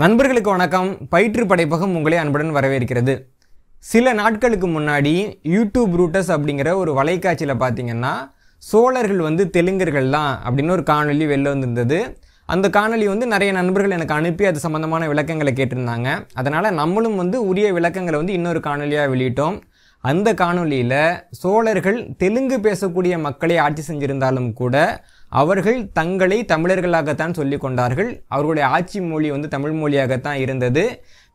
நண்பர்களுக்கு வணக்கம். பயிற்று படைப்பகம் உங்களை அன்புடன் வரவேற்கிறது. சில நாட்களுக்கு முன்னாடி யூடியூப் ரூட்டஸ் அப்படிங்கிற ஒரு வலைக்காட்சியில் பார்த்தீங்கன்னா சோழர்கள் வந்து தெலுங்கர்கள் தான் அப்படின்னு ஒரு காணொலி வெளில வந்திருந்தது. அந்த காணொலி வந்து நிறைய நண்பர்கள் எனக்கு அனுப்பி அது சம்மந்தமான விளக்கங்களை கேட்டிருந்தாங்க. அதனால் நம்மளும் வந்து உரிய விளக்கங்களை வந்து இன்னொரு காணொலியாக வெளியிட்டோம். அந்த காணொளியில் சோழர்கள் தெலுங்கு பேசக்கூடிய மக்களை ஆட்சி செஞ்சிருந்தாலும் கூட அவர்கள் தங்களை தமிழர்களாகத்தான் சொல்லி கொண்டார்கள். அவர்களுடைய ஆட்சி மொழி வந்து தமிழ் மொழியாகத்தான் இருந்தது.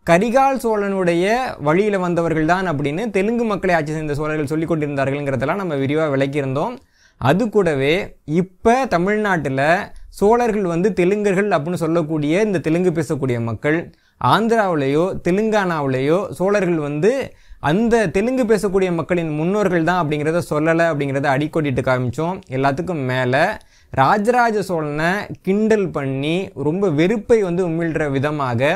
கரிகால் சோழனுடைய வழியில் வந்தவர்கள் தான் அப்படின்னு தெலுங்கு மக்களை ஆட்சி செய்த சோழர்கள் சொல்லி கொண்டிருந்தார்கள்ங்கிறதெல்லாம் நம்ம விரிவாக விளக்கியிருந்தோம். அது கூடவே இப்போ தமிழ்நாட்டில் சோழர்கள் வந்து தெலுங்கர்கள் அப்படின்னு சொல்லக்கூடிய இந்த தெலுங்கு பேசக்கூடிய மக்கள் ஆந்திராவிலேயோ தெலுங்கானாவிலேயோ சோழர்கள் வந்து அந்த தெலுங்கு பேசக்கூடிய மக்களின் முன்னோர்கள் தான் அப்படிங்கிறத சொல்லலை அப்படிங்கிறத அடிக்கோடிட்டு காமிச்சோம். எல்லாத்துக்கும் மேலே ராஜராஜ சோழனை கிண்டல் பண்ணி ரொம்ப வெறுப்பை வந்து உமிழ்கிற விதமாக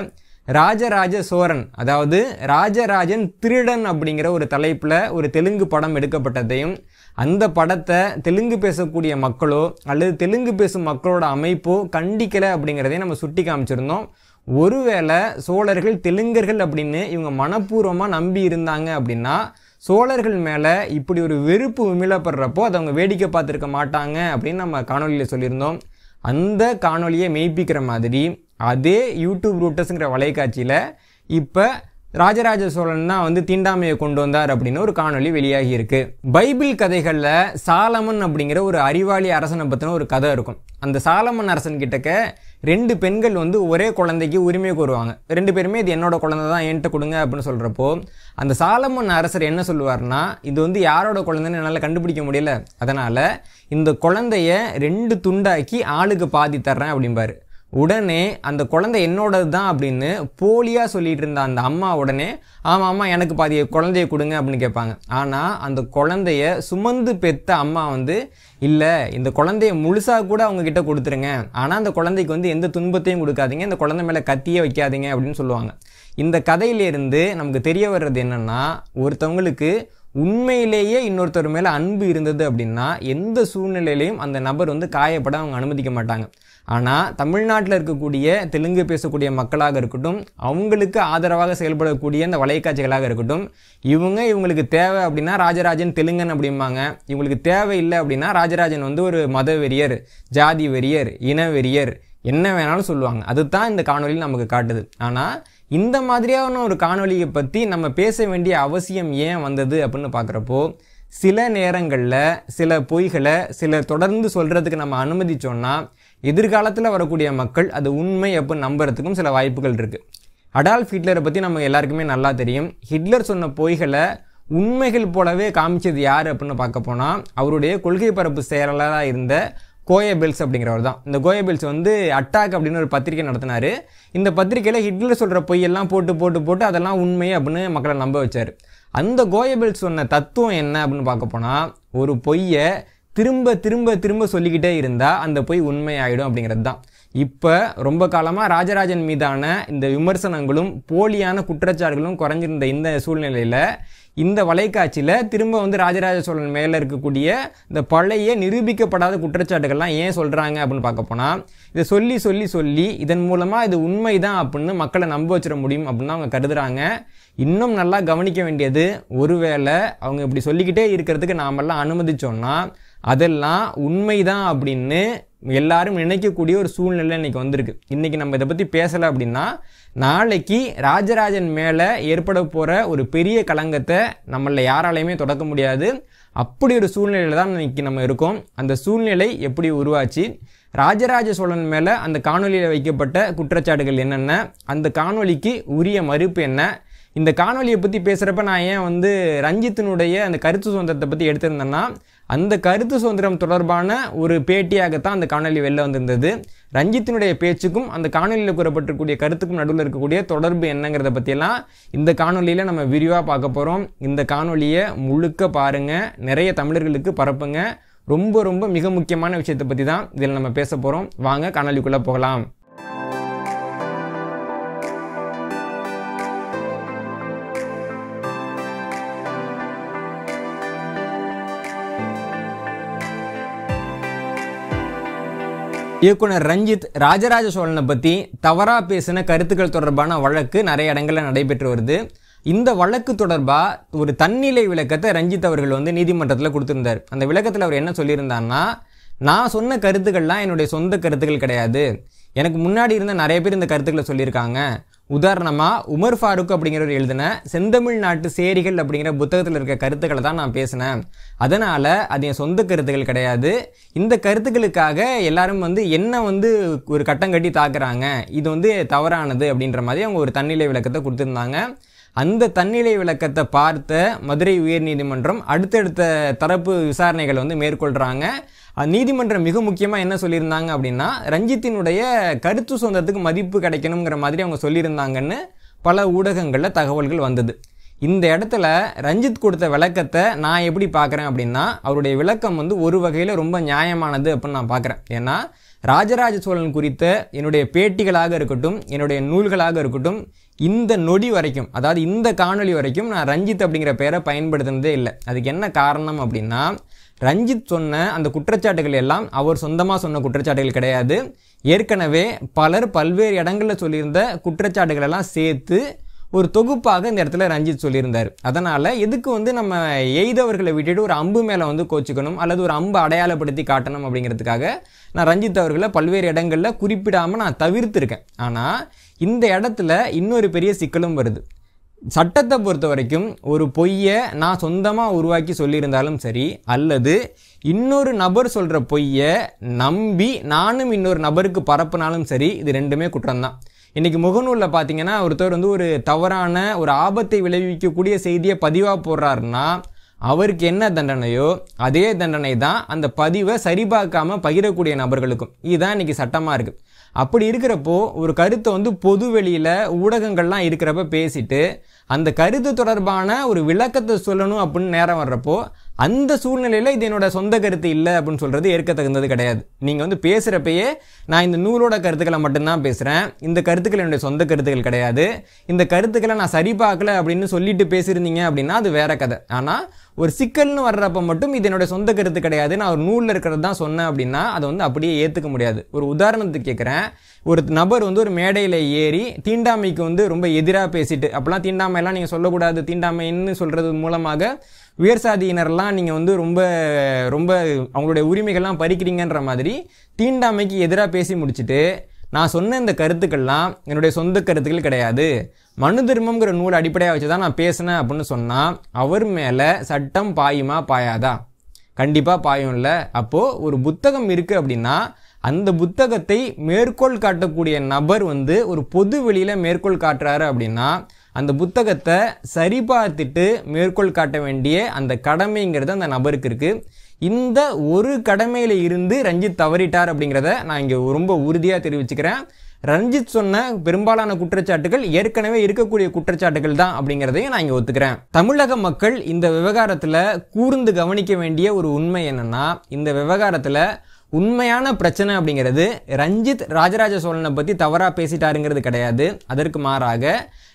ராஜராஜ சோரன் அதாவது ராஜராஜன் திருடன் அப்படிங்கிற ஒரு தலைப்பில் ஒரு தெலுங்கு படம் எடுக்கப்பட்டதையும் அந்த படத்தை தெலுங்கு பேசக்கூடிய மக்களோ அல்லது தெலுங்கு பேசும் மக்களோட அமைப்போ கண்டிக்கலை அப்படிங்கிறதையும் நம்ம சுட்டி காமிச்சிருந்தோம். ஒருவேளை சோழர்கள் தெலுங்கர்கள் அப்படின்னு இவங்க மனப்பூர்வமாக நம்பி இருந்தாங்க அப்படின்னா சோழர்கள் மேலே இப்படி ஒரு வெறுப்பு உமிழப்படுறப்போ அதை அவங்க வேடிக்கை பார்த்துருக்க மாட்டாங்க அப்படின்னு நம்ம காணொலியில் சொல்லியிருந்தோம். அந்த காணொலியை மெய்ப்பிக்கிற மாதிரி அதே யூடியூப் ரூட்டர்ஸுங்கிற வலைக்காட்சியில் இப்போ ராஜராஜ சோழன் தான் வந்து தீண்டாமையை கொண்டு வந்தார் அப்படின்னு ஒரு காணொளி வெளியாகி இருக்கு. பைபிள் கதைகளில் சாலமன் அப்படிங்கிற ஒரு அறிவாளி அரசனை பற்றின ஒரு கதை இருக்கும். அந்த சாலமன் அரசன் கிட்டக்க ரெண்டு பெண்கள் வந்து ஒரே குழந்தைக்கு உரிமை கூறுவாங்க ரெண்டு பேருமே இது என்னோட குழந்தை தான் என்கிட்ட கொடுங்க அப்படின்னு சொல்கிறப்போ அந்த சாலமன் அரசர் என்ன சொல்லுவார்னா இது வந்து யாரோட குழந்தைன்னு என்னால் கண்டுபிடிக்க முடியல. அதனால் இந்த குழந்தைய ரெண்டு துண்டாக்கி ஆளுக்கு பாதி தர்றேன் அப்படிம்பாரு. உடனே அந்த குழந்தை என்னோடது தான் அப்படின்னு போலியாக சொல்லிட்டு இருந்த அந்த அம்மா உடனே ஆமாம் ஆமாம் எனக்கு பாதி குழந்தைய கொடுங்க அப்படின்னு கேட்பாங்க. ஆனால் அந்த குழந்தைய சுமந்து பெத்த அம்மா வந்து இல்லை இந்த குழந்தைய முழுசாக கூட அவங்க கிட்ட கொடுத்துருங்க. ஆனால் அந்த குழந்தைக்கு வந்து எந்த துன்பத்தையும் கொடுக்காதீங்க. இந்த குழந்தை மேலே கத்தியே வைக்காதீங்க அப்படின்னு சொல்லுவாங்க. இந்த கதையிலேருந்து நமக்கு தெரிய வர்றது என்னென்னா ஒருத்தவங்களுக்கு உண்மையிலேயே இன்னொருத்தர் மேலே அன்பு இருந்தது அப்படின்னா எந்த சூழ்நிலையிலையும் அந்த நபர் வந்து காயப்பட அவங்க அனுமதிக்க மாட்டாங்க. ஆனால் தமிழ்நாட்டில் இருக்கக்கூடிய தெலுங்கு பேசக்கூடிய மக்களாக இருக்கட்டும் அவங்களுக்கு ஆதரவாக செயல்படக்கூடிய இந்த வலைக்காட்சிகளாக இருக்கட்டும் இவங்க இவங்களுக்கு தேவை அப்படின்னா ராஜராஜன் தெலுங்கன் அப்படிம்பாங்க. இவங்களுக்கு தேவை இல்லை அப்படின்னா ராஜராஜன் வந்து ஒரு மத வெறியர் ஜாதி வெறியர் இன வெறியர் என்ன வேணாலும் சொல்லுவாங்க. அதுதான் இந்த காணொலியில் நமக்கு காட்டுது. ஆனால் இந்த மாதிரியான ஒரு காணொலியை பற்றி நம்ம பேச வேண்டிய அவசியம் ஏன் வந்தது அப்படின்னு பார்க்குறப்போ சில நேரங்களில் சில பொய்களை சில தொடர்ந்து சொல்கிறதுக்கு நம்ம அனுமதிச்சோன்னா எதிர்காலத்தில் வரக்கூடிய மக்கள் அது உண்மை அப்படின்னு நம்புறதுக்கும் சில வாய்ப்புகள் இருக்குது அடால்ஃப் ஹிட்லரை பற்றி நம்ம எல்லாருக்குமே நல்லா தெரியும். ஹிட்லர் சொன்ன பொய்களை உண்மைகள் போலவே காமிச்சது யார் அப்படின்னு பார்க்க போனால் அவருடைய கொள்கை பரப்பு செயலாளராக இருந்த கோயபெல்ஸ் அப்படிங்கிறவர் தான். இந்த கோயபெல்ஸ் வந்து அட்டாக் அப்படின்னு ஒரு பத்திரிக்கை நடத்தினார். இந்த பத்திரிக்கையில் ஹிட்லர் சொல்கிற பொய்யெல்லாம் போட்டு போட்டு போட்டு அதெல்லாம் உண்மை அப்படின்னு மக்களை நம்ப வச்சார். அந்த கோயபெல்ஸ் சொன்ன தத்துவம் என்ன அப்படின்னு பார்க்க போனால் ஒரு பொய்யை திரும்ப திரும்ப திரும்ப சொல்லிக்கிட்டே இருந்தால் அந்த பொய் உண்மையாயிடும் அப்படிங்கிறது தான் இப்போ ரொம்ப காலமாக ராஜராஜன் மீதான இந்த விமர்சனங்களும் போலியான குற்றச்சாட்டுகளும் குறைஞ்சிருந்த இந்த சூழ்நிலையில் இந்த வலைக்காட்சியில் திரும்ப வந்து ராஜராஜ சோழன் மேலே இருக்கக்கூடிய இந்த பழைய நிரூபிக்கப்படாத குற்றச்சாட்டுகள்லாம் ஏன் சொல்கிறாங்க அப்படின்னு பார்க்க போனால் இதை சொல்லி சொல்லி சொல்லி இதன் மூலமாக இது உண்மை தான் அப்படின்னு மக்களை நம்ப வச்சிட முடியும் அப்படின்னு அவங்க கருதுகிறாங்க இன்னும் நல்லா கவனிக்க வேண்டியது ஒருவேளை அவங்க இப்படி சொல்லிக்கிட்டே இருக்கிறதுக்கு நாமெல்லாம் அனுமதிச்சோன்னா அதெல்லாம் உண்மைதான் அப்படின்னு எல்லாரும் நினைக்கக்கூடிய ஒரு சூழ்நிலை இன்னைக்கு வந்திருக்கு. இன்னைக்கு நம்ம இதை பற்றி பேசலை அப்படின்னா நாளைக்கு ராஜராஜன் மேலே ஏற்பட போகிற ஒரு பெரிய களங்கத்தை நம்மள யாராலையுமே தொடக்க முடியாது. அப்படி ஒரு சூழ்நிலையில் தான் இன்னைக்கு நம்ம இருக்கோம். அந்த சூழ்நிலை எப்படி உருவாச்சு? ராஜராஜ சோழன் மேலே அந்த காணொலியில் வைக்கப்பட்ட குற்றச்சாட்டுகள் என்னென்ன? அந்த காணொலிக்கு உரிய மறுப்பு என்ன? இந்த காணொலியை பற்றி பேசுகிறப்ப நான் ஏன் வந்து ரஞ்சித்தினுடைய அந்த கருத்து சுதந்திரத்தை பற்றி எடுத்திருந்தேன்னா அந்த கருத்து சுதந்திரம் தொடர்பான ஒரு பேட்டியாகத்தான் அந்த காணொலி வெளில வந்திருந்தது. ரஞ்சித்தினுடைய பேச்சுக்கும் அந்த காணொலியில் கூறப்பட்டிருக்கக்கூடிய கருத்துக்கும் நடுவில் இருக்கக்கூடிய தொடர்பு என்னங்கிறத பற்றியெல்லாம் இந்த காணொலியில் நம்ம விரிவாக பார்க்க போகிறோம் இந்த காணொலியை முழுக்க பாருங்கள் நிறைய தமிழர்களுக்கு பரப்புங்க. ரொம்ப ரொம்ப மிக முக்கியமான விஷயத்தை பற்றி தான் இதில் நம்ம பேச போகிறோம் வாங்க காணொலிக்குள்ளே போகலாம். இயக்குனர் ரஞ்சித் ராஜராஜ சோழனை பற்றி தவறாக பேசின கருத்துக்கள் தொடர்பான வழக்கு நிறைய இடங்களில் நடைபெற்று வருது. இந்த வழக்கு தொடர்பாக ஒரு தன்னிலை விளக்கத்தை ரஞ்சித் அவர்கள் வந்து நீதிமன்றத்தில் கொடுத்துருந்தார். அந்த விளக்கத்தில் அவர் என்ன சொல்லியிருந்தாருன்னா நான் சொன்ன கருத்துக்கள்லாம் என்னுடைய சொந்த கருத்துக்கள் கிடையாது. எனக்கு முன்னாடி இருந்த நிறைய பேர் இந்த கருத்துக்களை சொல்லியிருக்காங்க. உதாரணமாக உமர் ஃபாரூக் அப்படிங்கிறவர் எழுதின செந்தமிழ் நாட்டு சேரிகள் அப்படிங்கிற புத்தகத்தில் இருக்க கருத்துக்களை தான் நான் பேசினேன். அதனால் அது என் சொந்த கருத்துக்கள் கிடையாது. இந்த கருத்துக்களுக்காக எல்லாரும் வந்து என்ன வந்து ஒரு கட்டம் கட்டி தாக்குறாங்க இது வந்து தவறானது அப்படின்ற மாதிரி அவங்க ஒரு தன்னிலை விளக்கத்தை கொடுத்துருந்தாங்க. அந்த தன்னிலை விளக்கத்தை பார்த்த மதுரை உயர்நீதிமன்றம் அடுத்தடுத்த தரப்பு விசாரணைகளை வந்து மேற்கொள்கிறாங்க நீதிமன்றம் மிக முக்கியமாக என்ன சொல்லியிருந்தாங்க அப்படின்னா ரஞ்சித்தினுடைய கருத்து சுதந்திரத்துக்கு மதிப்பு கிடைக்கணுங்கிற மாதிரி அவங்க சொல்லியிருந்தாங்கன்னு பல ஊடகங்களில் தகவல்கள் வந்தது. இந்த இடத்துல ரஞ்சித் கொடுத்த விளக்கத்தை நான் எப்படி பார்க்குறேன் அப்படின்னா அவருடைய விளக்கம் வந்து ஒரு வகையில் ரொம்ப நியாயமானது அப்படின்னு நான் பார்க்குறேன். ஏன்னா ராஜராஜ சோழன் குறித்த என்னுடைய பேட்டிகளாக இருக்கட்டும் என்னுடைய நூல்களாக இருக்கட்டும் இந்த நொடி வரைக்கும் அதாவது இந்த காணொளி வரைக்கும் நான் ரஞ்சித் அப்படிங்கிற பெயரை பயன்படுத்தினதே இல்லை. அதுக்கு என்ன காரணம் அப்படின்னா ரஞ்சித் சொன்ன அந்த குற்றச்சாட்டுகள் எல்லாம் அவர் சொந்தமாக சொன்ன குற்றச்சாட்டுகள் கிடையாது. ஏற்கனவே பலர் பல்வேறு இடங்களில் சொல்லியிருந்த குற்றச்சாட்டுகள் எல்லாம் சேர்த்து ஒரு தொகுப்பாக இந்த இடத்துல ரஞ்சித் சொல்லியிருந்தார். அதனால் எதுக்கு வந்து நம்ம எய்தவர்களை விட்டுட்டு ஒரு அம்பு மேலே வந்து கோச்சிக்கணும் அல்லது ஒரு அம்பு அடையாளப்படுத்தி காட்டணும் அப்படிங்கிறதுக்காக நான் ரஞ்சித் அவர்களை பல்வேறு இடங்களில் குறிப்பிடாமல் நான் தவிர்த்துருக்கேன். ஆனால் இந்த இடத்துல இன்னொரு பெரிய சிக்கலும் வருது. சட்டத்தை பொறுத்த வரைக்கும் ஒரு பொய்யை நான் சொந்தமாக உருவாக்கி சொல்லியிருந்தாலும் சரி அல்லது இன்னொரு நபர் சொல்கிற பொய்யை நம்பி நானும் இன்னொரு நபருக்கு பரப்புனாலும் சரி இது ரெண்டுமே குற்றம்தான். இன்றைக்கி முகநூலில் பார்த்தீங்கன்னா ஒருத்தர் வந்து ஒரு தவறான ஒரு ஆபத்தை விளைவிக்கக்கூடிய செய்தியை பதிவாக போடுறாருன்னா அவருக்கு என்ன தண்டனையோ அதே தண்டனை தான் அந்த பதிவை சரிபார்க்காம பகிரக்கூடிய நபர்களுக்கும். இதுதான் இன்றைக்கி சட்டமாக இருக்குது அப்படி இருக்கிறப்போ ஒரு கருத்தை வந்து பொது வெளியில் ஊடகங்கள்லாம் இருக்கிறப்ப பேசிட்டு அந்த கருத்து தொடர்பான ஒரு விளக்கத்தை சொல்லணும் அப்படின்னு நேரம் வர்றப்போ அந்த சூழ்நிலையில் இது என்னோட சொந்த கருத்து இல்லை அப்படின்னு சொல்கிறது ஏற்க தகுந்தது கிடையாது. நீங்கள் வந்து பேசுகிறப்பயே நான் இந்த நூலோட கருத்துக்களை மட்டும்தான் பேசுகிறேன் இந்த கருத்துக்கள் என்னுடைய சொந்த கருத்துக்கள் கிடையாது. இந்த கருத்துக்களை நான் சரி பார்க்கல அப்படின்னு சொல்லிட்டு பேசியிருந்தீங்க அப்படின்னா அது வேற கதை. ஆனால் ஒரு சிக்கல்னு வர்றப்ப மட்டும் இது என்னுடைய சொந்த கருத்து கிடையாது. நான் ஒரு நூலில் இருக்கிறது தான் சொன்னேன் அப்படின்னா அதை வந்து அப்படியே ஏற்றுக்க முடியாது. ஒரு உதாரணத்துக்கு கேட்குறேன் ஒரு நபர் வந்து ஒரு மேடையில் ஏறி தீண்டாமைக்கு வந்து ரொம்ப எதிராக பேசிட்டு அப்போலாம் தீண்டாமையெல்லாம் நீங்கள் சொல்லக்கூடாது. தீண்டாமைன்னு சொல்கிறது மூலமாக உயர்சாதியினர்லாம் நீங்கள் வந்து ரொம்ப ரொம்ப அவங்களுடைய உரிமைகள்லாம் பறிக்கிறீங்கன்ற மாதிரி தீண்டாமைக்கு எதிராக பேசி முடிச்சுட்டு நான் சொன்ன இந்த கருத்துக்கள்லாம் என்னுடைய சொந்த கருத்துக்கள் கிடையாது. மனு தர்மம்ங்கிற நூல் அடிப்படையாக வச்சு தான் நான் பேசினேன் அப்படின்னு சொன்னால் அவர் மேலே சட்டம் பாயுமா பாயாதா? கண்டிப்பாக பாயும் இல்லை. அப்போது ஒரு புத்தகம் இருக்குது அப்படின்னா அந்த புத்தகத்தை மேற்கோள் காட்டக்கூடிய நபர் வந்து ஒரு பொது வெளியில் மேற்கோள் காட்டுறாரு அப்படின்னா அந்த புத்தகத்தை சரிபார்த்துட்டு மேற்கோள் காட்ட வேண்டிய அந்த கடமைங்கிறது அந்த நபருக்கு இருக்குது இந்த ஒரு கடமையில் இருந்து ரஞ்சித் தவறிட்டார் அப்படிங்கிறத நான் இங்கே ரொம்ப உறுதியாக தெரிவிச்சுக்கிறேன். ரஞ்சித் சொன்ன பெரும்பாலான குற்றச்சாட்டுகள் ஏற்கனவே இருக்கக்கூடிய குற்றச்சாட்டுகள் தான் அப்படிங்கிறதையும் நான் இங்கே ஒத்துக்கிறேன். தமிழக மக்கள் இந்த விவகாரத்தில் கூர்ந்து கவனிக்க வேண்டிய ஒரு உண்மை என்னன்னா இந்த விவகாரத்தில் உண்மையான பிரச்சனை அப்படிங்கிறது ரஞ்சித் ராஜராஜ சோழனை பற்றி தவறாக பேசிட்டாருங்கிறது கிடையாது. அதற்கு மாறாக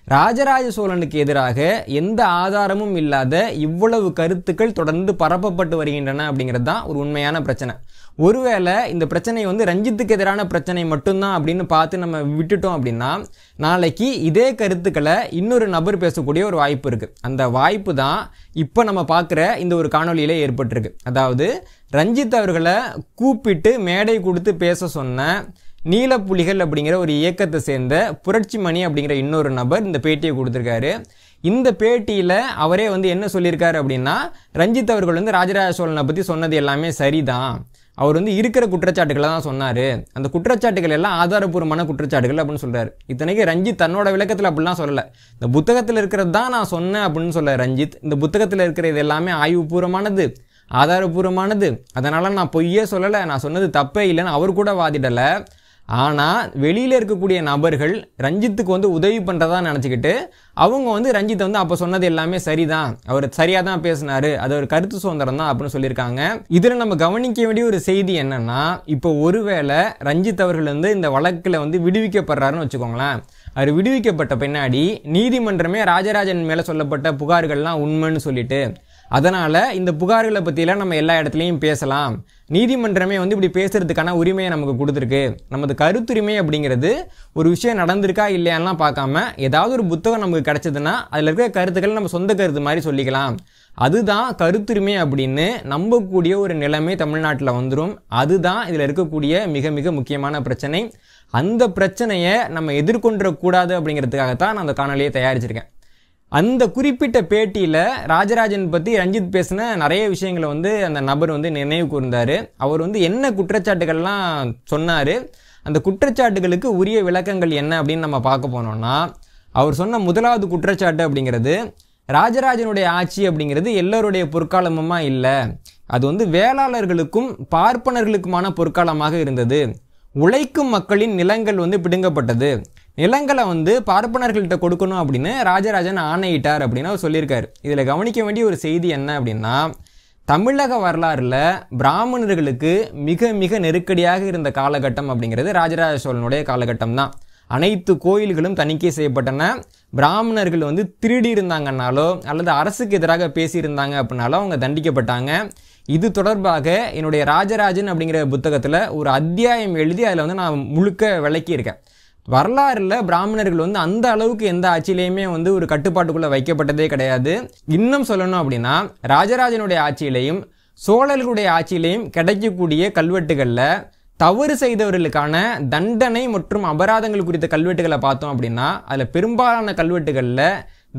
ராஜராஜ சோழனுக்கு எதிராக எந்த ஆதாரமும் இல்லாத இவ்வளவு கருத்துக்கள் தொடர்ந்து பரப்பப்பட்டு வருகின்றன அப்படிங்கிறது தான் ஒரு உண்மையான பிரச்சனை. ஒருவேளை இந்த பிரச்சனை வந்து ரஞ்சித்துக்கு எதிரான பிரச்சனை மட்டும்தான் அப்படின்னு பார்த்து நம்ம விட்டுட்டோம் அப்படின்னா நாளைக்கு இதே கருத்துக்களை இன்னொரு நபர் பேசக்கூடிய ஒரு வாய்ப்பு இருக்குது அந்த வாய்ப்பு தான் இப்போ நம்ம பார்க்குற இந்த ஒரு காணொலியில் ஏற்பட்டிருக்கு. அதாவது ரஞ்சித் அவர்களை கூப்பிட்டு மேடை கொடுத்து பேச சொன்ன நீலப்புலிகள் அப்படிங்கிற ஒரு இயக்கத்தை சேர்ந்த புரட்சி மணி அப்படிங்கிற இன்னொரு நபர் இந்த பேட்டியை கொடுத்துருக்காரு. இந்த பேட்டியில் அவரே வந்து என்ன சொல்லியிருக்காரு அப்படின்னா ரஞ்சித் அவர்கள் வந்து ராஜராஜ சோழனை பற்றி சொன்னது எல்லாமே சரிதான். அவர் வந்து இருக்கிற குற்றச்சாட்டுகளை தான் சொன்னார். அந்த குற்றச்சாட்டுகள் எல்லாம் ஆதாரபூர்வமான குற்றச்சாட்டுகள் அப்படின்னு சொல்கிறார் இத்தனைக்கு ரஞ்சித் தன்னோட விளக்கத்தில் அப்படிலாம் சொல்லலை. இந்த புத்தகத்தில் இருக்கிறது தான் நான் சொன்னேன் அப்படின்னு சொல்ல ரஞ்சித். இந்த புத்தகத்தில் இருக்கிற இது எல்லாமே ஆய்வுபூர்வமானது ஆதாரபூர்வமானது. அதனால் நான் பொய்யே சொல்லலை. நான் சொன்னது தப்பே இல்லைன்னு அவர் கூட வாதிடலை. ஆனால் வெளியில் இருக்கக்கூடிய நபர்கள் ரஞ்சித்துக்கு வந்து உதவி பண்ணுறதா நினச்சிக்கிட்டு அவங்க வந்து ரஞ்சித்தை வந்து அப்போ சொன்னது எல்லாமே சரிதான். அவர் சரியாக தான் பேசினாரு. அது ஒரு கருத்து சுதந்திரம் தான் அப்படின்னு சொல்லியிருக்காங்க. இதில் நம்ம கவனிக்க வேண்டிய ஒரு செய்தி என்னென்னா இப்போ ஒருவேளை ரஞ்சித் அவர்கள் வந்து இந்த வழக்கில் வந்து விடுவிக்கப்படுறாருன்னு வச்சுக்கோங்களேன். அவர் விடுவிக்கப்பட்ட பின்னாடி நீதிமன்றமே ராஜராஜன் மேலே சொல்லப்பட்ட புகார்கள்லாம் உண்மைன்னு சொல்லிட்டு அதனால் இந்த புகார்களை பற்றிலாம் நம்ம எல்லா இடத்துலையும் பேசலாம். நீதிமன்றமே வந்து இப்படி பேசுறதுக்கான உரிமையை நமக்கு கொடுத்துருக்கு. நமது கருத்துரிமை அப்படிங்கிறது ஒரு விஷயம் நடந்திருக்கா இல்லையான்லாம் பார்க்காம ஏதாவது ஒரு புத்தகம் நமக்கு கிடைச்சதுன்னா அதில் இருக்கிற கருத்துக்கள் நம்ம சொந்த கருத்து மாதிரி சொல்லிக்கலாம். அதுதான் கருத்துரிமை அப்படின்னு நம்பக்கூடிய ஒரு நிலைமை தமிழ்நாட்டில் வந்துடும் அதுதான் இதில் இருக்கக்கூடிய மிக மிக முக்கியமான பிரச்சனை. அந்த பிரச்சனையை நம்ம எதிர்கொண்டுடக்கூடாது அப்படிங்கிறதுக்காகத்தான் நான் அந்த காணொலியை தயாரிச்சிருக்கேன். அந்த குறிப்பிட்ட பேட்டியில் ராஜராஜன் பற்றி ரஞ்சித் பேசின நிறைய விஷயங்களை வந்து அந்த நபர் வந்து நினைவு கூர்ந்தார். அவர் வந்து என்ன குற்றச்சாட்டுகள்லாம் சொன்னார் அந்த குற்றச்சாட்டுகளுக்கு உரிய விளக்கங்கள் என்ன அப்படின்னு நம்ம பார்க்க போனோம்னா அவர் சொன்ன முதலாவது குற்றச்சாட்டு அப்படிங்கிறது ராஜராஜனுடைய ஆட்சி அப்படிங்கிறது எல்லோருடைய பொற்காலமுமா இல்லை அது வந்து வேளாளர்களுக்கும் பார்ப்பனர்களுக்குமான பொற்காலமாக இருந்தது. உழைக்கும் மக்களின் நிலங்கள் வந்து பிடுங்கப்பட்டது. நிலங்களை வந்து பார்ப்பனர்கள்ட்ட கொடுக்கணும் அப்படின்னு ராஜராஜன் ஆணையிட்டார் அப்படின்னு அவர் சொல்லியிருக்காரு. இதில் கவனிக்க வேண்டிய ஒரு செய்தி என்ன அப்படின்னா தமிழக வரலாறில் பிராமணர்களுக்கு மிக மிக நெருக்கடியாக இருந்த காலகட்டம் அப்படிங்கிறது ராஜராஜ சோழனுடைய காலகட்டம் தான். அனைத்து கோயில்களும் தணிக்கை செய்யப்பட்டன. பிராமணர்கள் வந்து திருடி இருந்தாங்கன்னாலோ அல்லது அரசுக்கு எதிராக பேசியிருந்தாங்க அப்படின்னாலோ அவங்க தண்டிக்கப்பட்டாங்க. இது தொடர்பாக என்னுடைய ராஜராஜன் அப்படிங்கிற புத்தகத்தில் ஒரு அத்தியாயம் எழுதி அதில் வந்து நான் முழுக்க விளக்கியிருக்கேன். வரலாறுல பிராமணர்கள் வந்து அந்த அளவுக்கு எந்த ஆட்சியிலையுமே வந்து ஒரு கட்டுப்பாட்டுக்குள்ள வைக்கப்பட்டதே கிடையாது. இன்னும் சொல்லணும் அப்படின்னா ராஜராஜனுடைய ஆட்சியிலையும் சோழர்களுடைய ஆட்சியிலையும் கிடைக்கக்கூடிய கல்வெட்டுகளில் தவறு செய்தவர்களுக்கான தண்டனை மற்றும் அபராதங்கள் குறித்த கல்வெட்டுகளை பார்த்தோம் அப்படின்னா அதில் பெரும்பாலான கல்வெட்டுகளில்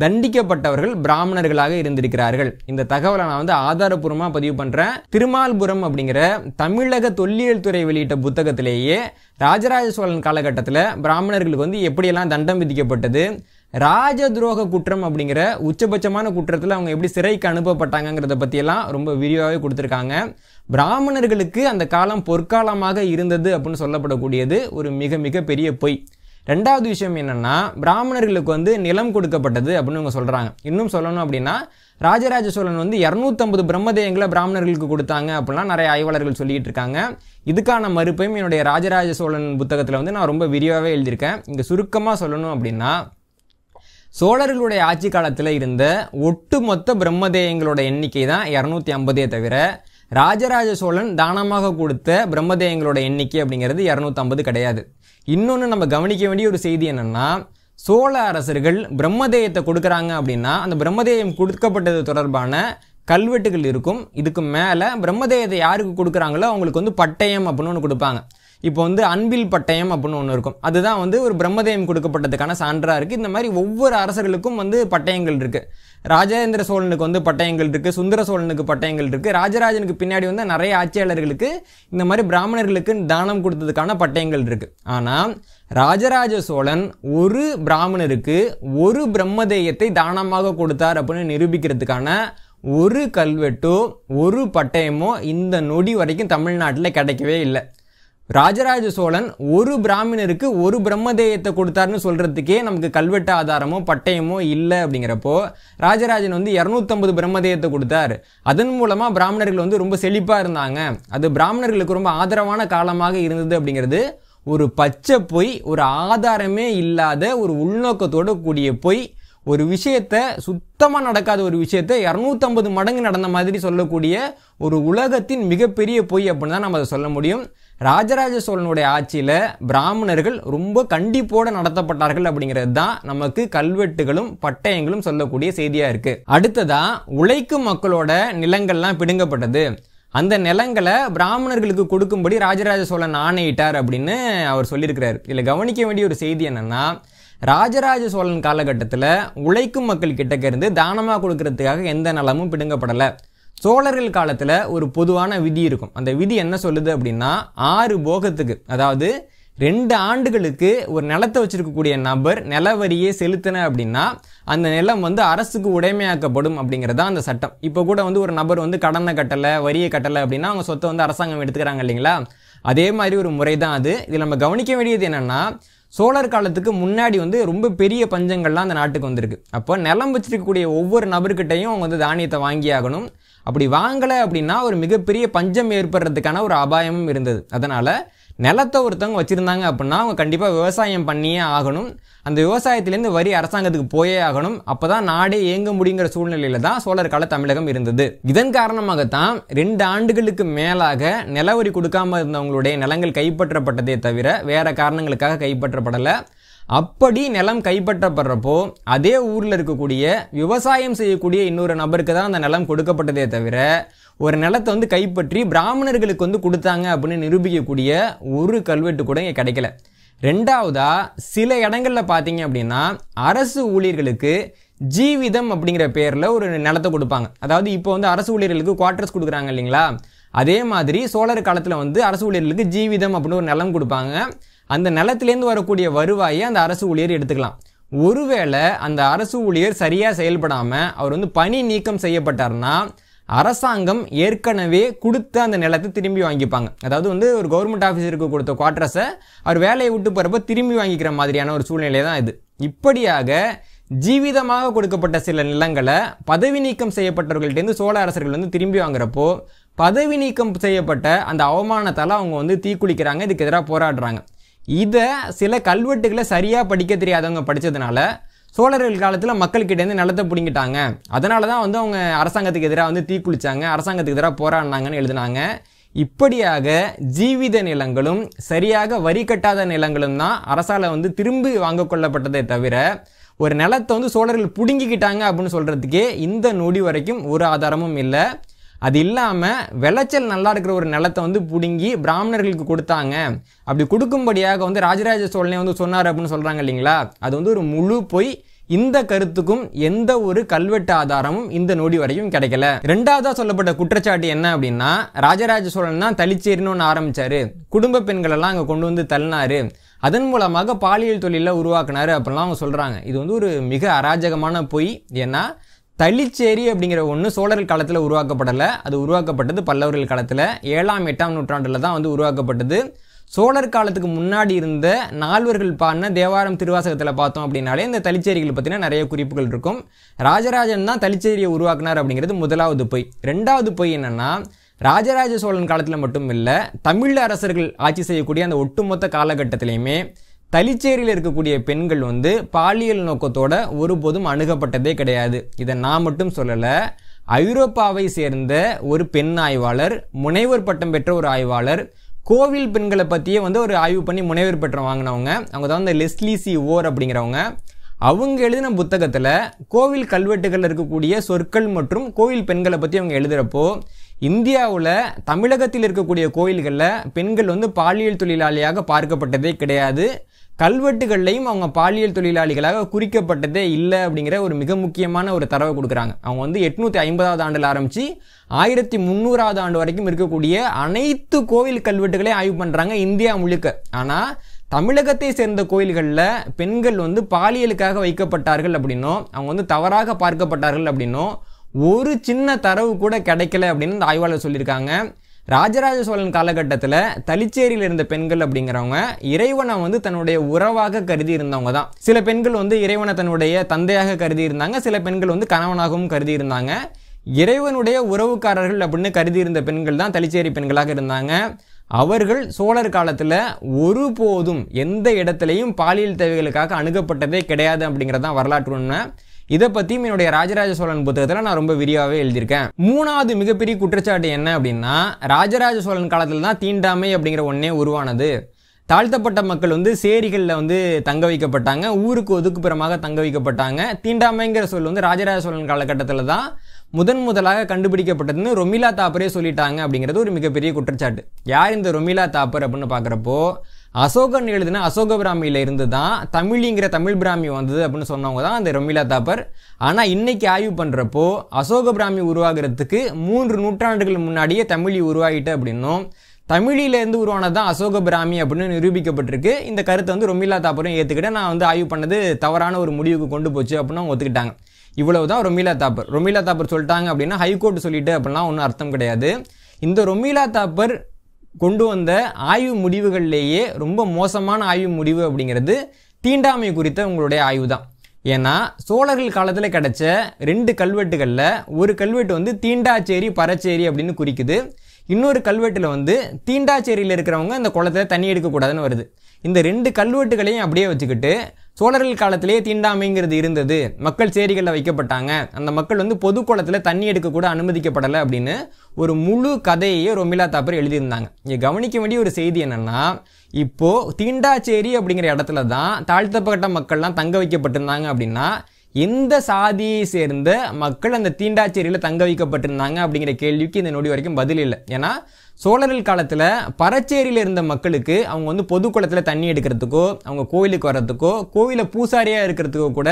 தண்டிக்கப்பட்டவர்கள் பிராமணர்களாக இருந்திருக்கிறார்கள். இந்த தகவலை நான் வந்து ஆதாரபூர்வமாக பதிவு பண்ணுறேன் திருமால்புரம் அப்படிங்கிற தமிழக தொல்லியல் துறை வெளியிட்ட புத்தகத்திலேயே ராஜராஜ சோழன் காலகட்டத்தில் பிராமணர்களுக்கு வந்து எப்படியெல்லாம் தண்டம் விதிக்கப்பட்டது ராஜ துரோக குற்றம் அப்படிங்கிற உச்சபட்சமான குற்றத்தில் அவங்க எப்படி சிறைக்கு அனுப்பப்பட்டாங்கங்கிறத பற்றியெல்லாம் ரொம்ப விரிவாகவே கொடுத்துருக்காங்க. பிராமணர்களுக்கு அந்த காலம் பொற்காலமாக இருந்தது அப்படின்னு சொல்லப்படக்கூடியது ஒரு மிக மிக பெரிய பொய். ரெண்டாவது விஷயம் என்னென்னா பிராமணர்களுக்கு வந்து நிலம் கொடுக்கப்பட்டது அப்படின்னு அவங்க சொல்கிறாங்க இன்னும் சொல்லணும் அப்படின்னா ராஜராஜ சோழன் வந்து இரநூத்தம்பது பிரம்மதேயங்களை பிராமணர்களுக்கு கொடுத்தாங்க அப்படிலாம் நிறைய ஆய்வாளர்கள் சொல்லிட்டு இருக்காங்க. இதுக்கான மறுப்பையும் என்னுடைய ராஜராஜ சோழன் புத்தகத்தில் வந்து நான் ரொம்ப விரிவாகவே எழுதியிருக்கேன். இங்கே சுருக்கமாக சொல்லணும் அப்படின்னா சோழர்களுடைய ஆட்சி காலத்தில் இருந்த ஒட்டுமொத்த பிரம்மதேயங்களோட எண்ணிக்கை தான் இரநூத்தி ஐம்பதே தவிர ராஜராஜ சோழன் தானமாக கொடுத்த பிரம்மதேயங்களோட எண்ணிக்கை அப்படிங்கிறது இரநூத்தம்பது கிடையாது. இன்னொன்று நம்ம கவனிக்க வேண்டிய ஒரு செய்தி என்னென்னா சோழ அரசர்கள் பிரம்மதேயத்தை கொடுக்குறாங்க அப்படின்னா அந்த பிரம்மதேயம் கொடுக்கப்பட்டது தொடர்பான கல்வெட்டுகள் இருக்கும். இதுக்கு மேலே பிரம்மதேயத்தை யாருக்கு கொடுக்குறாங்களோ அவங்களுக்கு வந்து பட்டயம் அப்படின்னு ஒன்று கொடுப்பாங்க. இப்போ வந்து அன்பில் பட்டயம் அப்படின்னு ஒன்று இருக்கும். அதுதான் வந்து ஒரு பிரம்மதேயம் கொடுக்கப்பட்டதுக்கான சான்றாக இருக்குது இந்த மாதிரி ஒவ்வொரு அரசர்களுக்கும் வந்து பட்டயங்கள் இருக்குது ராஜேந்திர சோழனுக்கு வந்து பட்டயங்கள் இருக்குது சுந்தர சோழனுக்கு பட்டயங்கள் இருக்குது ராஜராஜனுக்கு பின்னாடி வந்து நிறைய ஆட்சியாளர்களுக்கு இந்த மாதிரி பிராமணர்களுக்கு தானம் கொடுத்ததுக்கான பட்டயங்கள் இருக்குது ஆனால் ராஜராஜ சோழன் ஒரு பிராமணருக்கு ஒரு பிரம்மதேயத்தை தானமாக கொடுத்தார் அப்படின்னு நிரூபிக்கிறதுக்கான ஒரு கல்வெட்டோ ஒரு பட்டயமோ இந்த நொடி வரைக்கும் தமிழ்நாட்டில் கிடைக்கவே இல்லை. ராஜராஜ சோழன் ஒரு பிராமணருக்கு ஒரு பிரம்மதேயத்தை கொடுத்தாருன்னு சொல்கிறதுக்கே நமக்கு கல்வெட்டு ஆதாரமோ பட்டயமோ இல்லை அப்படிங்கிறப்போ ராஜராஜன் வந்து இரநூத்தம்பது பிரம்மதேயத்தை கொடுத்தார். அதன் மூலமாக பிராமணர்கள் வந்து ரொம்ப செழிப்பாக இருந்தாங்க. அது பிராமணர்களுக்கு ரொம்ப ஆதரவான காலமாக இருந்தது அப்படிங்கிறது ஒரு பச்சை பொய் ஒரு ஆதாரமே இல்லாத ஒரு உள்நோக்கத்தோட கூடிய பொய் ஒரு விஷயத்த சுத்தமாக நடக்காத ஒரு விஷயத்த இரநூத்தம்பது மடங்கு நடந்த மாதிரி சொல்லக்கூடிய ஒரு உலகத்தின் மிகப்பெரிய பொய் அப்படின்னு தான் நம்ம அதை சொல்ல முடியும். ராஜராஜ சோழனுடைய ஆட்சியில் பிராமணர்கள் ரொம்ப கண்டிப்போடு நடத்தப்பட்டார்கள் அப்படிங்கிறது தான் நமக்கு கல்வெட்டுகளும் பட்டயங்களும் சொல்லக்கூடிய செய்தியாக இருக்குது அடுத்ததாக உழைக்கும் மக்களோட நிலங்கள்லாம் பிடுங்கப்பட்டது. அந்த நிலங்களை பிராமணர்களுக்கு கொடுக்கும்படி ராஜராஜ சோழன் ஆணையிட்டார் அப்படின்னு அவர் சொல்லியிருக்கிறார். இதில் கவனிக்க வேண்டிய ஒரு செய்தி என்னென்னா ராஜராஜ சோழன் காலகட்டத்தில் உழைக்கும் மக்கள் கிட்டக்க இருந்து தானமாக கொடுக்கறதுக்காக எந்த நிலமும் பிடுங்கப்படலை. சோழர்கள் காலத்தில் ஒரு பொதுவான விதி இருக்கும். அந்த விதி என்ன சொல்லுது அப்படின்னா ஆறு போகத்துக்கு அதாவது ரெண்டு ஆண்டுகளுக்கு ஒரு நிலத்தை வச்சிருக்கக்கூடிய நபர் நிலவரியே செலுத்தின அப்படின்னா அந்த நிலம் வந்து அரசுக்கு உடைமையாக்கப்படும் அப்படிங்கிறதா அந்த சட்டம். இப்போ கூட வந்து ஒரு நபர் வந்து கடனை கட்டலை வரியை கட்டலை அப்படின்னா அவங்க சொத்தை வந்து அரசாங்கம் எடுத்துக்கிறாங்க இல்லைங்களா? அதே மாதிரி ஒரு முறை தான் அது. இதில் நம்ம கவனிக்க வேண்டியது என்னென்னா சோழர் காலத்துக்கு முன்னாடி வந்து ரொம்ப பெரிய பஞ்சங்கள்லாம் அந்த நாட்டுக்கு வந்திருக்கு. அப்போ நிலம் வச்சிருக்கக்கூடிய ஒவ்வொரு நபர்கிட்டையும் அவங்க வந்து தானியத்தை வாங்கி ஆகணும் அப்படி வாங்கலை அப்படின்னா ஒரு மிகப்பெரிய பஞ்சம் ஏற்படுறதுக்கான ஒரு அபாயமும் இருந்தது. அதனால் நிலத்தை ஒருத்தவங்க வச்சுருந்தாங்க அப்படின்னா அவங்க கண்டிப்பாக விவசாயம் பண்ணியே ஆகணும். அந்த விவசாயத்துலேருந்து வரி அரசாங்கத்துக்கு போயே ஆகணும். அப்போ தான் நாடே இயங்க முடியுங்கிற சூழ்நிலையில தான் சோழர் கால தமிழகம் இருந்தது. இதன் காரணமாகத்தான் ரெண்டு ஆண்டுகளுக்கு மேலாக நிலவரி கொடுக்காமல் இருந்தவங்களுடைய நிலங்கள் கைப்பற்றப்பட்டதே தவிர வேறு காரணங்களுக்காக கைப்பற்றப்படலை. அப்படி நிலம் கைப்பற்றப்படுறப்போ அதே ஊரில் இருக்கக்கூடிய விவசாயம் செய்யக்கூடிய இன்னொரு நபருக்கு தான் அந்த நிலம் கொடுக்கப்பட்டதே தவிர ஒரு நிலத்தை வந்து கைப்பற்றி பிராமணர்களுக்கு வந்து கொடுத்தாங்க அப்படின்னு நிரூபிக்கக்கூடிய ஒரு கல்வெட்டு கூட இங்கே கிடைக்கல. ரெண்டாவதா சில இடங்களில் பார்த்தீங்க அப்படின்னா அரசு ஊழியர்களுக்கு ஜீவிதம் அப்படிங்கிற பேரில் ஒரு நிலத்தை கொடுப்பாங்க. அதாவது இப்போ வந்து அரசு ஊழியர்களுக்கு குவார்ட்டர்ஸ் கொடுக்குறாங்க இல்லைங்களா? அதே மாதிரி சோழர் காலத்தில் வந்து அரசு ஊழியர்களுக்கு ஜீவிதம் அப்படின்னு ஒரு நிலம் கொடுப்பாங்க. அந்த நிலத்திலேருந்து வரக்கூடிய வருவாயை அந்த அரசு ஊழியர் எடுத்துக்கலாம். ஒருவேளை அந்த அரசு ஊழியர் சரியாக செயல்படாமல் அவர் வந்து பணி நீக்கம் செய்யப்பட்டார்னா அரசாங்கம் ஏற்கனவே கொடுத்த அந்த நிலத்தை திரும்பி வாங்கிப்பாங்க. அதாவது வந்து ஒரு கவர்மெண்ட் ஆஃபீஸருக்கு கொடுத்த குவார்ட்டர்ஸை அவர் வேலையை விட்டு போகிறப்ப திரும்பி வாங்கிக்கிற மாதிரியான ஒரு சூழ்நிலை தான் இது. இப்படியாக ஜீவிதமாக கொடுக்கப்பட்ட சில நிலங்களை பதவி நீக்கம் செய்யப்பட்டவர்கள்ட்டேருந்து சோழ அரசர்கள் வந்து திரும்பி வாங்குறப்போ பதவி நீக்கம் செய்யப்பட்ட அந்த அவமானத்தால் அவங்க வந்து தீக்குளிக்கிறாங்க இதுக்கு எதிராக போராடுறாங்க. இதை சில கல்வெட்டுகளை சரியாக படிக்க தெரியாதவங்க படித்ததுனால சோழர்கள் காலத்தில் மக்கள்கிட்டேருந்து நிலத்தை பிடிங்கிட்டாங்க. அதனால தான் வந்து அவங்க அரசாங்கத்துக்கு எதிராக வந்து தீக்குளிச்சாங்க அரசாங்கத்துக்கு எதிராக போராடினாங்கன்னு எழுதினாங்க. இப்படியாக ஜீவித நிலங்களும் சரியாக வரி கட்டாத நிலங்களும் தான் அரசால் வந்து திரும்பி வாங்க கொள்ளப்பட்டதே தவிர ஒரு நிலத்தை வந்து சோழர்கள் பிடுங்கிக்கிட்டாங்க அப்படின்னு சொல்கிறதுக்கே இந்த நொடி வரைக்கும் ஒரு ஆதாரமும் இல்லை. அது இல்லாமல் விளைச்சல் நல்லா இருக்கிற ஒரு நிலத்தை வந்து பிடுங்கி பிராமணர்களுக்கு கொடுத்தாங்க. அப்படி கொடுக்கும்படியாக வந்து ராஜராஜ சோழனே வந்து சொன்னார் அப்படின்னு சொல்கிறாங்க இல்லைங்களா? அது வந்து ஒரு முழு பொய். இந்த கருத்துக்கும் எந்த ஒரு கல்வெட்டு ஆதாரமும் இந்த நொடி வரையும் கிடைக்கல. ரெண்டாவதா சொல்லப்பட்ட குற்றச்சாட்டு என்ன அப்படின்னா ராஜராஜ சோழன் தான் தளிச்சேரின்னு ஒன்று ஆரம்பிச்சாரு. குடும்ப பெண்கள் எல்லாம் அங்கே கொண்டு வந்து தள்ளினாரு. அதன் மூலமாக பாலியல் தொழிலை உருவாக்குனாரு அப்படிலாம் அவங்க சொல்றாங்க. இது வந்து ஒரு மிக அராஜகமான பொய். ஏன்னா தளிச்சேரி அப்படிங்கிற ஒன்று சோழர்கள் காலத்தில் உருவாக்கப்படலை. அது உருவாக்கப்பட்டது பல்லவர்கள் காலத்தில். ஏழாம் எட்டாம் நூற்றாண்டில் தான் வந்து உருவாக்கப்பட்டது. சோழர் காலத்துக்கு முன்னாடி இருந்த நால்வர்கள் பாடின தேவாரம் திருவாசகத்தில் பார்த்தோம் அப்படின்னாலே இந்த தளிச்சேரிகள் பற்றின நிறைய குறிப்புகள் இருக்கும். ராஜராஜன் தான் தளிச்சேரியை உருவாக்குனார் அப்படிங்கிறது முதலாவது பொய். ரெண்டாவது பொய் என்னென்னா ராஜராஜ சோழன் காலத்தில் மட்டும் இல்லை தமிழ் அரசர்கள் ஆட்சி செய்யக்கூடிய அந்த ஒட்டுமொத்த காலகட்டத்திலையுமே தளிச்சேரியில் இருக்கக்கூடிய பெண்கள் வந்து பாலியல் நோக்கத்தோட ஒருபோதும் அணுகப்பட்டதே கிடையாது. இதை நான் மட்டும் சொல்லலை. ஐரோப்பாவை சேர்ந்த ஒரு பெண் ஆய்வாளர் முனைவர் பட்டம் பெற்ற ஒரு ஆய்வாளர் கோவில் பெண்களை பற்றியே வந்து ஒரு ஆய்வு பண்ணி முனைவர் பட்டம் வாங்கினவங்க அவங்க தான் இந்த லெஸ்லி சி ஓர் அப்படிங்கிறவங்க. அவங்க எழுதின புத்தகத்தில் கோவில் கல்வெட்டுகளில் இருக்கக்கூடிய சொற்கள் மற்றும் கோவில் பெண்களை பற்றி அவங்க எழுதுகிறப்போ இந்தியாவில் தமிழகத்தில் இருக்கக்கூடிய கோயில்களில் பெண்கள் வந்து பாலியல் தொழிலாளியாக பார்க்கப்பட்டதே கிடையாது. கல்வெட்டுகள்லையும் அவங்க பாலியல் தொழிலாளிகளாக குறிக்கப்பட்டதே இல்லை அப்படிங்கிற ஒரு மிக முக்கியமான ஒரு தரவை கொடுக்குறாங்க. அவங்க வந்து எட்நூற்றி ஐம்பதாவது ஆண்டில் ஆரம்பித்து ஆயிரத்தி முந்நூறாவது ஆண்டு வரைக்கும் இருக்கக்கூடிய அனைத்து கோவில் கல்வெட்டுகளையும் ஆய்வு பண்ணுறாங்க இந்தியா முழுக்க. ஆனால் தமிழகத்தை சேர்ந்த கோயில்களில் பெண்கள் வந்து பாலியலுக்காக வைக்கப்பட்டார்கள் அப்படின்னும் அவங்க வந்து தவறாக பார்க்கப்பட்டார்கள் அப்படின்னும் ஒரு சின்ன தரவு கூட கிடைக்கல அப்படின்னு இந்த ஆய்வாளர் சொல்லியிருக்காங்க. ராஜராஜ சோழன் காலகட்டத்தில் தளிச்சேரியில் இருந்த பெண்கள் அப்படிங்கிறவங்க இறைவனை வந்து தன்னுடைய உறவாக கருதி இருந்தவங்க தான். சில பெண்கள் வந்து இறைவனை தன்னுடைய தந்தையாக கருதி இருந்தாங்க சில பெண்கள் வந்து கணவனாகவும் கருதி இருந்தாங்க. இறைவனுடைய உறவுக்காரர்கள் அப்படின்னு கருதி இருந்த பெண்கள் தான் தலிச்சேரி பெண்களாக இருந்தாங்க. அவர்கள் சோழர் காலத்தில் ஒருபோதும் எந்த இடத்துலையும் பாலியல் தேவைகளுக்காக அணுகப்பட்டதே கிடையாது அப்படிங்கிறதான் வரலாற்று உண்மை. இதை பற்றியும் என்னுடைய ராஜராஜ சோழன் புத்தகத்தில் நான் ரொம்ப விரிவாகவே எழுதியிருக்கேன். மூணாவது மிகப்பெரிய குற்றச்சாட்டு என்ன அப்படின்னா ராஜராஜ சோழன் காலத்தில் தான் தீண்டாமை அப்படிங்கிற ஒன்றே உருவானது. தாழ்த்தப்பட்ட மக்கள் வந்து சேரிகளில் வந்து தங்க வைக்கப்பட்டாங்க ஊருக்கு ஒதுக்குப்புறமாக தங்க வைக்கப்பட்டாங்க. தீண்டாமைங்கிற சொல் வந்து ராஜராஜ சோழன் காலகட்டத்தில் தான் முதன் முதலாக கண்டுபிடிக்கப்பட்டதுன்னு ரொமிலா தாப்பரே சொல்லிட்டாங்க அப்படிங்கிறது ஒரு மிகப்பெரிய குற்றச்சாட்டு. யார் இந்த ரொமிலா தாப்பர் அப்படின்னு பார்க்குறப்போ அசோகன் எழுதின அசோக பிராமியில இருந்து தான் தமிழிங்கிற தமிழ் பிராமி வந்தது அப்படின்னு சொன்னவங்க தான் அந்த ரொமிலா தாப்பர். ஆனால் இன்னைக்கு ஆய்வு பண்ணுறப்போ அசோக பிராமி உருவாகிறதுக்கு மூன்று நூற்றாண்டுகள் முன்னாடியே தமிழி உருவாகிட்டு அப்படின்னும் தமிழிலேருந்து உருவானது தான் அசோக பிராமி அப்படின்னு நிரூபிக்கப்பட்டிருக்கு. இந்த கருத்தை வந்து ரொமிலா தாப்பரும் ஏற்றுக்கிட்டு நான் வந்து ஆய்வு பண்ணது தவறான ஒரு முடிவுக்கு கொண்டு போச்சு அப்படின்னு அவங்க ஒத்துக்கிட்டாங்க. இவ்வளவு தான் ரொமிலா தாப்பர். ரொமிலா தாப்பர் சொல்லிட்டாங்க அப்படின்னா ஹைகோர்ட் சொல்லிட்டு அப்படிலாம் ஒன்றும் அர்த்தம் கிடையாது. இந்த ரொமிலா தாப்பர் கொண்டு வந்த ஆய்வு முடிவுகள்லேயே ரொம்ப மோசமான ஆய்வு முடிவு அப்படிங்கிறது தீண்டாமை குறித்த உங்களுடைய ஆய்வு தான் ஏன்னா சோழர்கள் காலத்தில் கிடைச்ச ரெண்டு கல்வெட்டுகளில் ஒரு கல்வெட்டு வந்து தீண்டாச்சேரி பரச்சேரி அப்படின்னு குறிக்குது. இன்னொரு கல்வெட்டில் வந்து தீண்டாச்சேரியில் இருக்கிறவங்க அந்த குளத்துல தண்ணி எடுக்கக்கூடாதுன்னு வருது. இந்த ரெண்டு கல்வெட்டுகளையும் அப்படியே வச்சுக்கிட்டு சோழர்கள் காலத்திலேயே தீண்டாமைங்கிறது இருந்தது. மக்கள் சேரிகளில் வைக்கப்பட்டாங்க. அந்த மக்கள் வந்து பொது குளத்தில் தண்ணி எடுக்க கூட அனுமதிக்கப்படலை அப்படின்னு ஒரு முழு கதையே ரொமிலா தாப்பர் எழுதியிருந்தாங்க. இங்கே கவனிக்க வேண்டிய ஒரு செய்தி என்னன்னா இப்போது தீண்டாச்சேரி அப்படிங்கிற இடத்துல தான் தாழ்த்தப்பட்ட மக்கள்லாம் தங்க வைக்கப்பட்டிருந்தாங்க அப்படின்னா எந்த சாதியை சேர்ந்த மக்கள் அந்த தீண்டாச்சேரியில் தங்க வைக்கப்பட்டிருந்தாங்க அப்படிங்கிற கேள்விக்கு இந்த நொடி வரைக்கும் பதில் இல்லை. ஏன்னா சோழர்கள் காலத்தில் பரச்சேரியில் இருந்த மக்களுக்கு அவங்க வந்து பொது குளத்தில் தண்ணி எடுக்கிறதுக்கோ அவங்க கோயிலுக்கு வர்றதுக்கோ கோவிலை பூசாரியாக இருக்கிறதுக்கோ கூட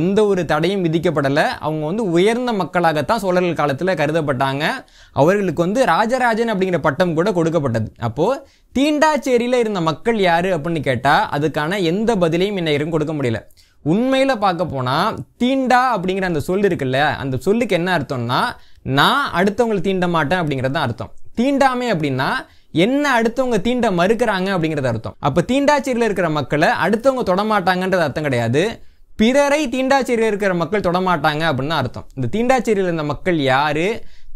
எந்த ஒரு தடையும் விதிக்கப்படலை. அவங்க வந்து உயர்ந்த மக்களாகத்தான் சோழர்கள் காலத்தில் கருதப்பட்டாங்க. அவர்களுக்கு வந்து ராஜராஜன் அப்படிங்கிற பட்டம் கூட கொடுக்கப்பட்டது. அப்போது தீண்டாச்சேரியில் இருந்த மக்கள் யார் அப்படின்னு கேட்டால் அதுக்கான எந்த பதிலையும் என்ன வரைக்கும் கொடுக்க முடியல. உண்மையில் பார்க்க போனால் தீண்டா அப்படிங்கிற அந்த சொல் இருக்குல்ல அந்த சொல்லுக்கு என்ன அர்த்தம்னா நான் அடுத்தவங்களை தீண்ட மாட்டேன் அப்படிங்கிறது தான் அர்த்தம். தீண்டாமை அப்படின்னா என்ன அடுத்தவங்க தீண்ட மறுக்கிறாங்க அப்படிங்கிறது அர்த்தம். அப்போ தீண்டாச்சேரியில் இருக்கிற மக்களை அடுத்தவங்க தொடமாட்டாங்கன்றது அர்த்தம் கிடையாது. பிறரை தீண்டாச்சேரியில் இருக்கிற மக்கள் தொடமாட்டாங்க அப்படின்னு அர்த்தம். இந்த தீண்டாச்சேரியில் இருந்த மக்கள் யாரு?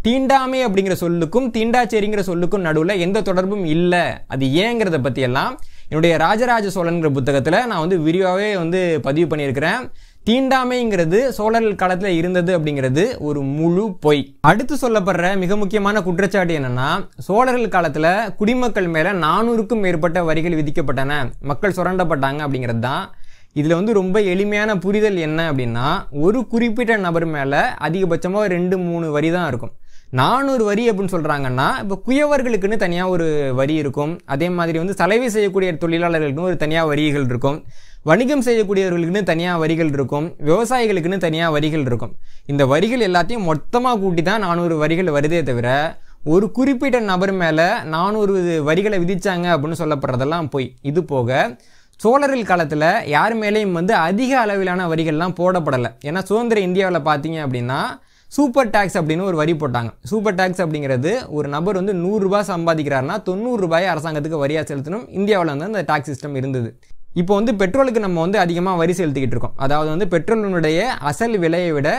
தீண்டாமை அப்படிங்கிற சொல்லுக்கும் தீண்டாச்சேரிங்கிற சொல்லுக்கும் நடுவில் எந்த தொடர்பும் இல்லை. அது ஏங்கிறத பற்றியெல்லாம் என்னுடைய ராஜராஜ சோழன்கிற புத்தகத்தில் நான் வந்து விரிவாகவே வந்து பதிவு பண்ணியிருக்கிறேன். தீண்டாமைங்கிறது சோழர்கள் காலத்தில் இருந்தது அப்படிங்கிறது ஒரு முழு பொய். அடுத்து சொல்லப்படுற மிக முக்கியமான குற்றச்சாட்டு என்னன்னா சோழர்கள் காலத்தில் குடிமக்கள் மேலே நானூறுக்கும் மேற்பட்ட வரிகள் விதிக்கப்பட்டன. மக்கள் சுரண்டப்பட்டாங்க அப்படிங்கிறது தான். இதில் வந்து ரொம்ப எளிமையான புரிதல் என்ன அப்படின்னா ஒரு குறிப்பிட்ட நபர் மேலே அதிகபட்சமாக ரெண்டு மூணு வரி தான் இருக்கும். நானூறு வரி அப்படின்னு சொல்கிறாங்கன்னா இப்போ குயவர்களுக்குன்னு தனியாக ஒரு வரி இருக்கும். அதே மாதிரி வந்து சலவை செய்யக்கூடிய தொழிலாளர்களுக்குன்னு ஒரு தனியாக வரிகள் இருக்கும். வணிகம் செய்யக்கூடியவர்களுக்குன்னு தனியாக வரிகள் இருக்கும் விவசாயிகளுக்குன்னு தனியாக வரிகள் இருக்கும். இந்த வரிகள் எல்லாத்தையும் மொத்தமாக கூட்டி தான் நானூறு வரிகள் வருதே தவிர ஒரு குறிப்பிட்ட நபர் மேலே நானூறு வரிகளை விதித்தாங்க அப்படின்னு சொல்லப்படுறதெல்லாம் போய். இது போக சோழர்கள் காலத்தில் யார் மேலேயும் வந்து அதிக அளவிலான வரிகள்லாம் போடப்படலை. ஏன்னா சுதந்திர இந்தியாவில் பார்த்தீங்க அப்படின்னா சூப்பர் டேக்ஸ் அப்படின்னு ஒரு வரி போட்டாங்க. சூப்பர் டேக்ஸ் அப்படிங்கிறது ஒரு நபர் வந்து நூறுரூபா சம்பாதிக்கிறாருன்னா தொண்ணூறு ரூபாயை அரசாங்கத்துக்கு வரியாக செலுத்தணும். இந்தியாவில் வந்து அந்த டேக்ஸ் சிஸ்டம் இருந்தது. இப்போ வந்து பெட்ரோலுக்கு நம்ம வந்து அதிகமாக வரி செலுத்திக்கிட்டு இருக்கோம். அதாவது வந்து பெட்ரோலினுடைய அசல் விலையை விட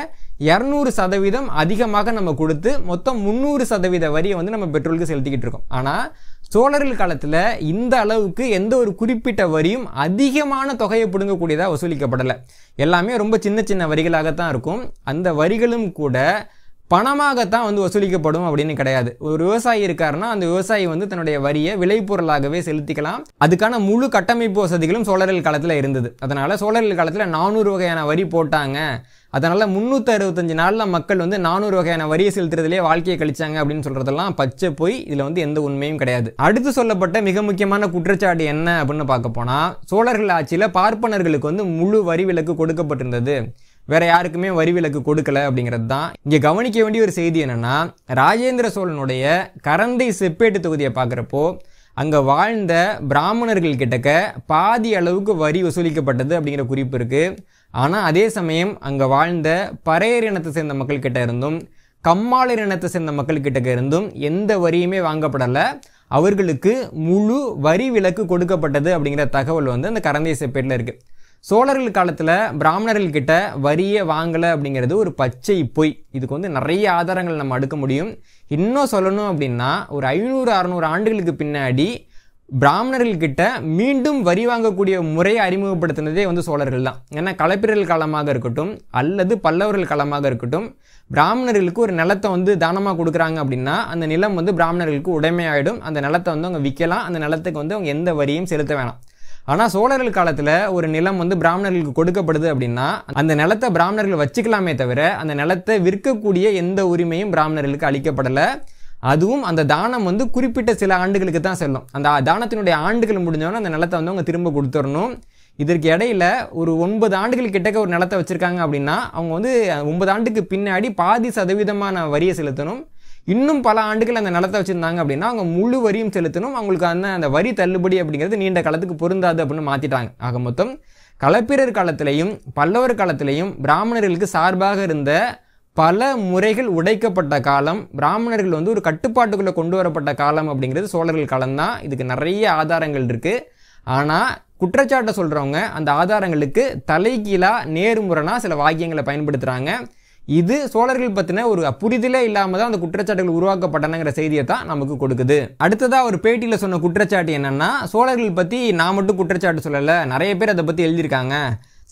இரநூறு சதவீதம் அதிகமாக நம்ம கொடுத்து மொத்தம் முந்நூறு சதவீத வரியை வந்து நம்ம பெட்ரோலுக்கு செலுத்திக்கிட்டு இருக்கோம். ஆனால் சோழர்கள் காலத்தில் இந்த அளவுக்கு எந்த ஒரு குறிப்பிட்ட வரியும் அதிகமான தொகையை பிடுங்கக்கூடியதாக வசூலிக்கப்படலை. எல்லாமே ரொம்ப சின்ன சின்ன வரிகளாகத்தான் இருக்கும். அந்த வரிகளும் கூட பணமாகத்தான் வந்து வசூலிக்கப்படும் அப்படின்னு கிடையாது. ஒரு விவசாயி இருக்காருன்னா அந்த விவசாயி வந்து தன்னுடைய வரியை விளைபொருளாகவே செலுத்திக்கலாம். அதுக்கான முழு கட்டமைப்பு வசதிகளும் சோழர்கள் காலத்தில் இருந்தது. அதனால சோழர்கள் காலத்தில் நானூறு வகையான வரி போட்டாங்க. அதனால முந்நூற்றி அறுபத்தஞ்சு நாளில் மக்கள் வந்து நானூறு வகையான வரியை செலுத்துறதுலேயே வாழ்க்கையை கழிச்சாங்க அப்படின்னு சொல்கிறதெல்லாம் பச்சை போய். இதில் வந்து எந்த உண்மையும் கிடையாது. அடுத்து சொல்லப்பட்ட மிக முக்கியமான குற்றச்சாட்டு என்ன அப்படின்னு பார்க்க போனால் சோழர்கள் ஆட்சியில் பார்ப்பனர்களுக்கு வந்து முழு வரி விலக்கு கொடுக்கப்பட்டிருந்தது. வேற யாருக்குமே வரி விலக்கு கொடுக்கல அப்படிங்கிறது தான். இங்கே கவனிக்க வேண்டிய ஒரு செய்தி என்னன்னா ராஜேந்திர சோழனுடைய கரந்தை செப்பேட்டு தொகுதியை பார்க்குறப்போ அங்கே வாழ்ந்த பிராமணர்கள் கிட்டக்க பாதி அளவுக்கு வரி வசூலிக்கப்பட்டது அப்படிங்கிற குறிப்பு இருக்குது ஆனால் அதே சமயம் அங்கே வாழ்ந்த பறையர் இனத்தை சேர்ந்த மக்கள் கிட்ட இருந்தும் கம்மாளர் இனத்தை சேர்ந்த மக்கள் கிட்டக்க இருந்தும் எந்த வரியுமே வாங்கப்படலை. அவர்களுக்கு முழு வரி விலக்கு கொடுக்கப்பட்டது அப்படிங்கிற தகவல் வந்து அந்த கரந்தை செப்பேட்டில் இருக்குது சோழர்கள் காலத்தில் பிராமணர்கள் கிட்ட வரியே வாங்கலை அப்படிங்கிறது ஒரு பச்சை பொய். இதுக்கு வந்து நிறைய ஆதாரங்கள் நம்ம அடுக்க முடியும். இன்னும் சொல்லணும் அப்படின்னா ஒரு ஐநூறு அறநூறு ஆண்டுகளுக்கு பின்னாடி பிராமணர்கள் கிட்ட மீண்டும் வரி வாங்கக்கூடிய முறையை அறிமுகப்படுத்தினதே வந்து சோழர்கள் தான். ஏன்னா கலப்பிரர்கள் காலமாக இருக்கட்டும் அல்லது பல்லவர்கள் காலமாக இருக்கட்டும் பிராமணர்களுக்கு ஒரு நிலத்தை வந்து தானமாக கொடுக்குறாங்க அப்படின்னா அந்த நிலம் வந்து பிராமணர்களுக்கு உடைமையாயிடும். அந்த நிலத்தை வந்து அவங்க விற்கலாம். அந்த நிலத்துக்கு வந்து அவங்க எந்த வரியும் செலுத்த வேணாம். ஆனால் சோழர்கள் காலத்தில் ஒரு நிலம் வந்து பிராமணர்களுக்கு கொடுக்கப்படுது அப்படின்னா அந்த நிலத்தை பிராமணர்கள் வச்சுக்கலாமே தவிர அந்த நிலத்தை விற்கக்கூடிய எந்த உரிமையும் பிராமணர்களுக்கு அளிக்கப்படலை. அதுவும் அந்த தானம் வந்து குறிப்பிட்ட சில ஆண்டுகளுக்கு தான் செல்லும். அந்த தானத்தினுடைய ஆண்டுகள் முடிஞ்சோன்னே அந்த நிலத்தை வந்து அவங்க திரும்ப கொடுத்துடணும் இதற்கு இடையில ஒரு ஒன்பது ஆண்டுகள் கிட்டக்க ஒரு நிலத்தை வச்சுருக்காங்க அப்படின்னா அவங்க வந்து ஒன்பது ஆண்டுக்கு பின்னாடி பாதி சதவீதமான வரியை செலுத்தணும். இன்னும் பல ஆண்டுகள் அந்த நிலத்தை வச்சுருந்தாங்க அப்படின்னா அவங்க முழு வரியும் செலுத்தணும். அவங்களுக்கு அந்த அந்த வரி தள்ளுபடி அப்படிங்கிறது நீண்ட காலத்துக்கு பொருந்தாது அப்படின்னு மாற்றிட்டாங்க ஆக மொத்தம் களப்பிரர் காலத்திலையும் பல்லவர் காலத்திலையும் பிராமணர்களுக்கு சார்பாக இருந்த பல முறைகள் உடைக்கப்பட்ட காலம் பிராமணர்கள் வந்து ஒரு கட்டுப்பாட்டுக்குள்ளே கொண்டு வரப்பட்ட காலம் அப்படிங்கிறது சோழர்கள் காலம்தான். இதுக்கு நிறைய ஆதாரங்கள் இருக்குது ஆனால் குற்றச்சாட்டை சொல்கிறவங்க அந்த ஆதாரங்களுக்கு தலைகீழாக நேர்முறைனா சில வாக்கியங்களை பயன்படுத்துகிறாங்க இது சோழர்கள் பற்றின ஒரு புரிதலே இல்லாமல் தான் அந்த குற்றச்சாட்டுகள் உருவாக்கப்பட்டனங்கிற செய்தியை தான் நமக்கு கொடுக்குது. அடுத்ததாக ஒரு பேட்டியில் சொன்ன குற்றச்சாட்டு என்னென்னா சோழர்கள் பற்றி நான் மட்டும் குற்றச்சாட்டு சொல்லலை நிறைய பேர் அதை பற்றி எழுதியிருக்காங்க.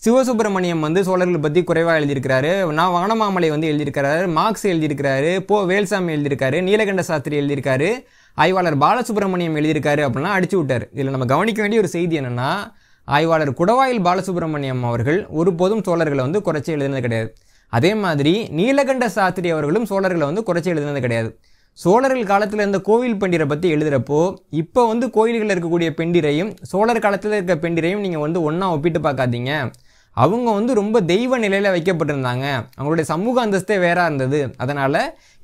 சிவசுப்பிரமணியம் வந்து சோழர்கள் பற்றி குறைவாக எழுதியிருக்கிறாரு. நான் வானமாமலை வந்து எழுதியிருக்கிறாரு. மார்க்ஸ் எழுதியிருக்கிறாரு. போ வேல்சாமி எழுதியிருக்காரு. நீலகண்ட சாஸ்திரி எழுதியிருக்காரு. ஆய்வாளர் பாலசுப்ரமணியம் எழுதியிருக்காரு அப்படின்னா அடிச்சு விட்டார். இதில் நம்ம கவனிக்க வேண்டிய ஒரு செய்தி என்னென்னா ஆய்வாளர் குடவாயில் பாலசுப்ரமணியம் அவர்கள் ஒருபோதும் சோழர்களை வந்து குறைச்சி எழுதினது கிடையாது. அதே மாதிரி நீலகண்ட சாஸ்திரி அவர்களும் சோழர்களை வந்து குறைச்சி எழுதுனது கிடையாது. சோழர்கள் காலத்தில் இருந்த கோவில் பெண்டிரை பற்றி எழுதுகிறப்போ இப்போ வந்து கோயில்களில் இருக்கக்கூடிய பெண்டிரையும் சோழர் காலத்தில் இருக்க பெண்டிரையும் நீங்கள் வந்து ஒன்றா ஒப்பிட்டு பார்க்காதீங்க. அவங்க வந்து ரொம்ப தெய்வ நிலையில் வைக்கப்பட்டிருந்தாங்க. அவங்களுடைய சமூக அந்தஸ்தே வேறாக இருந்தது. அதனால்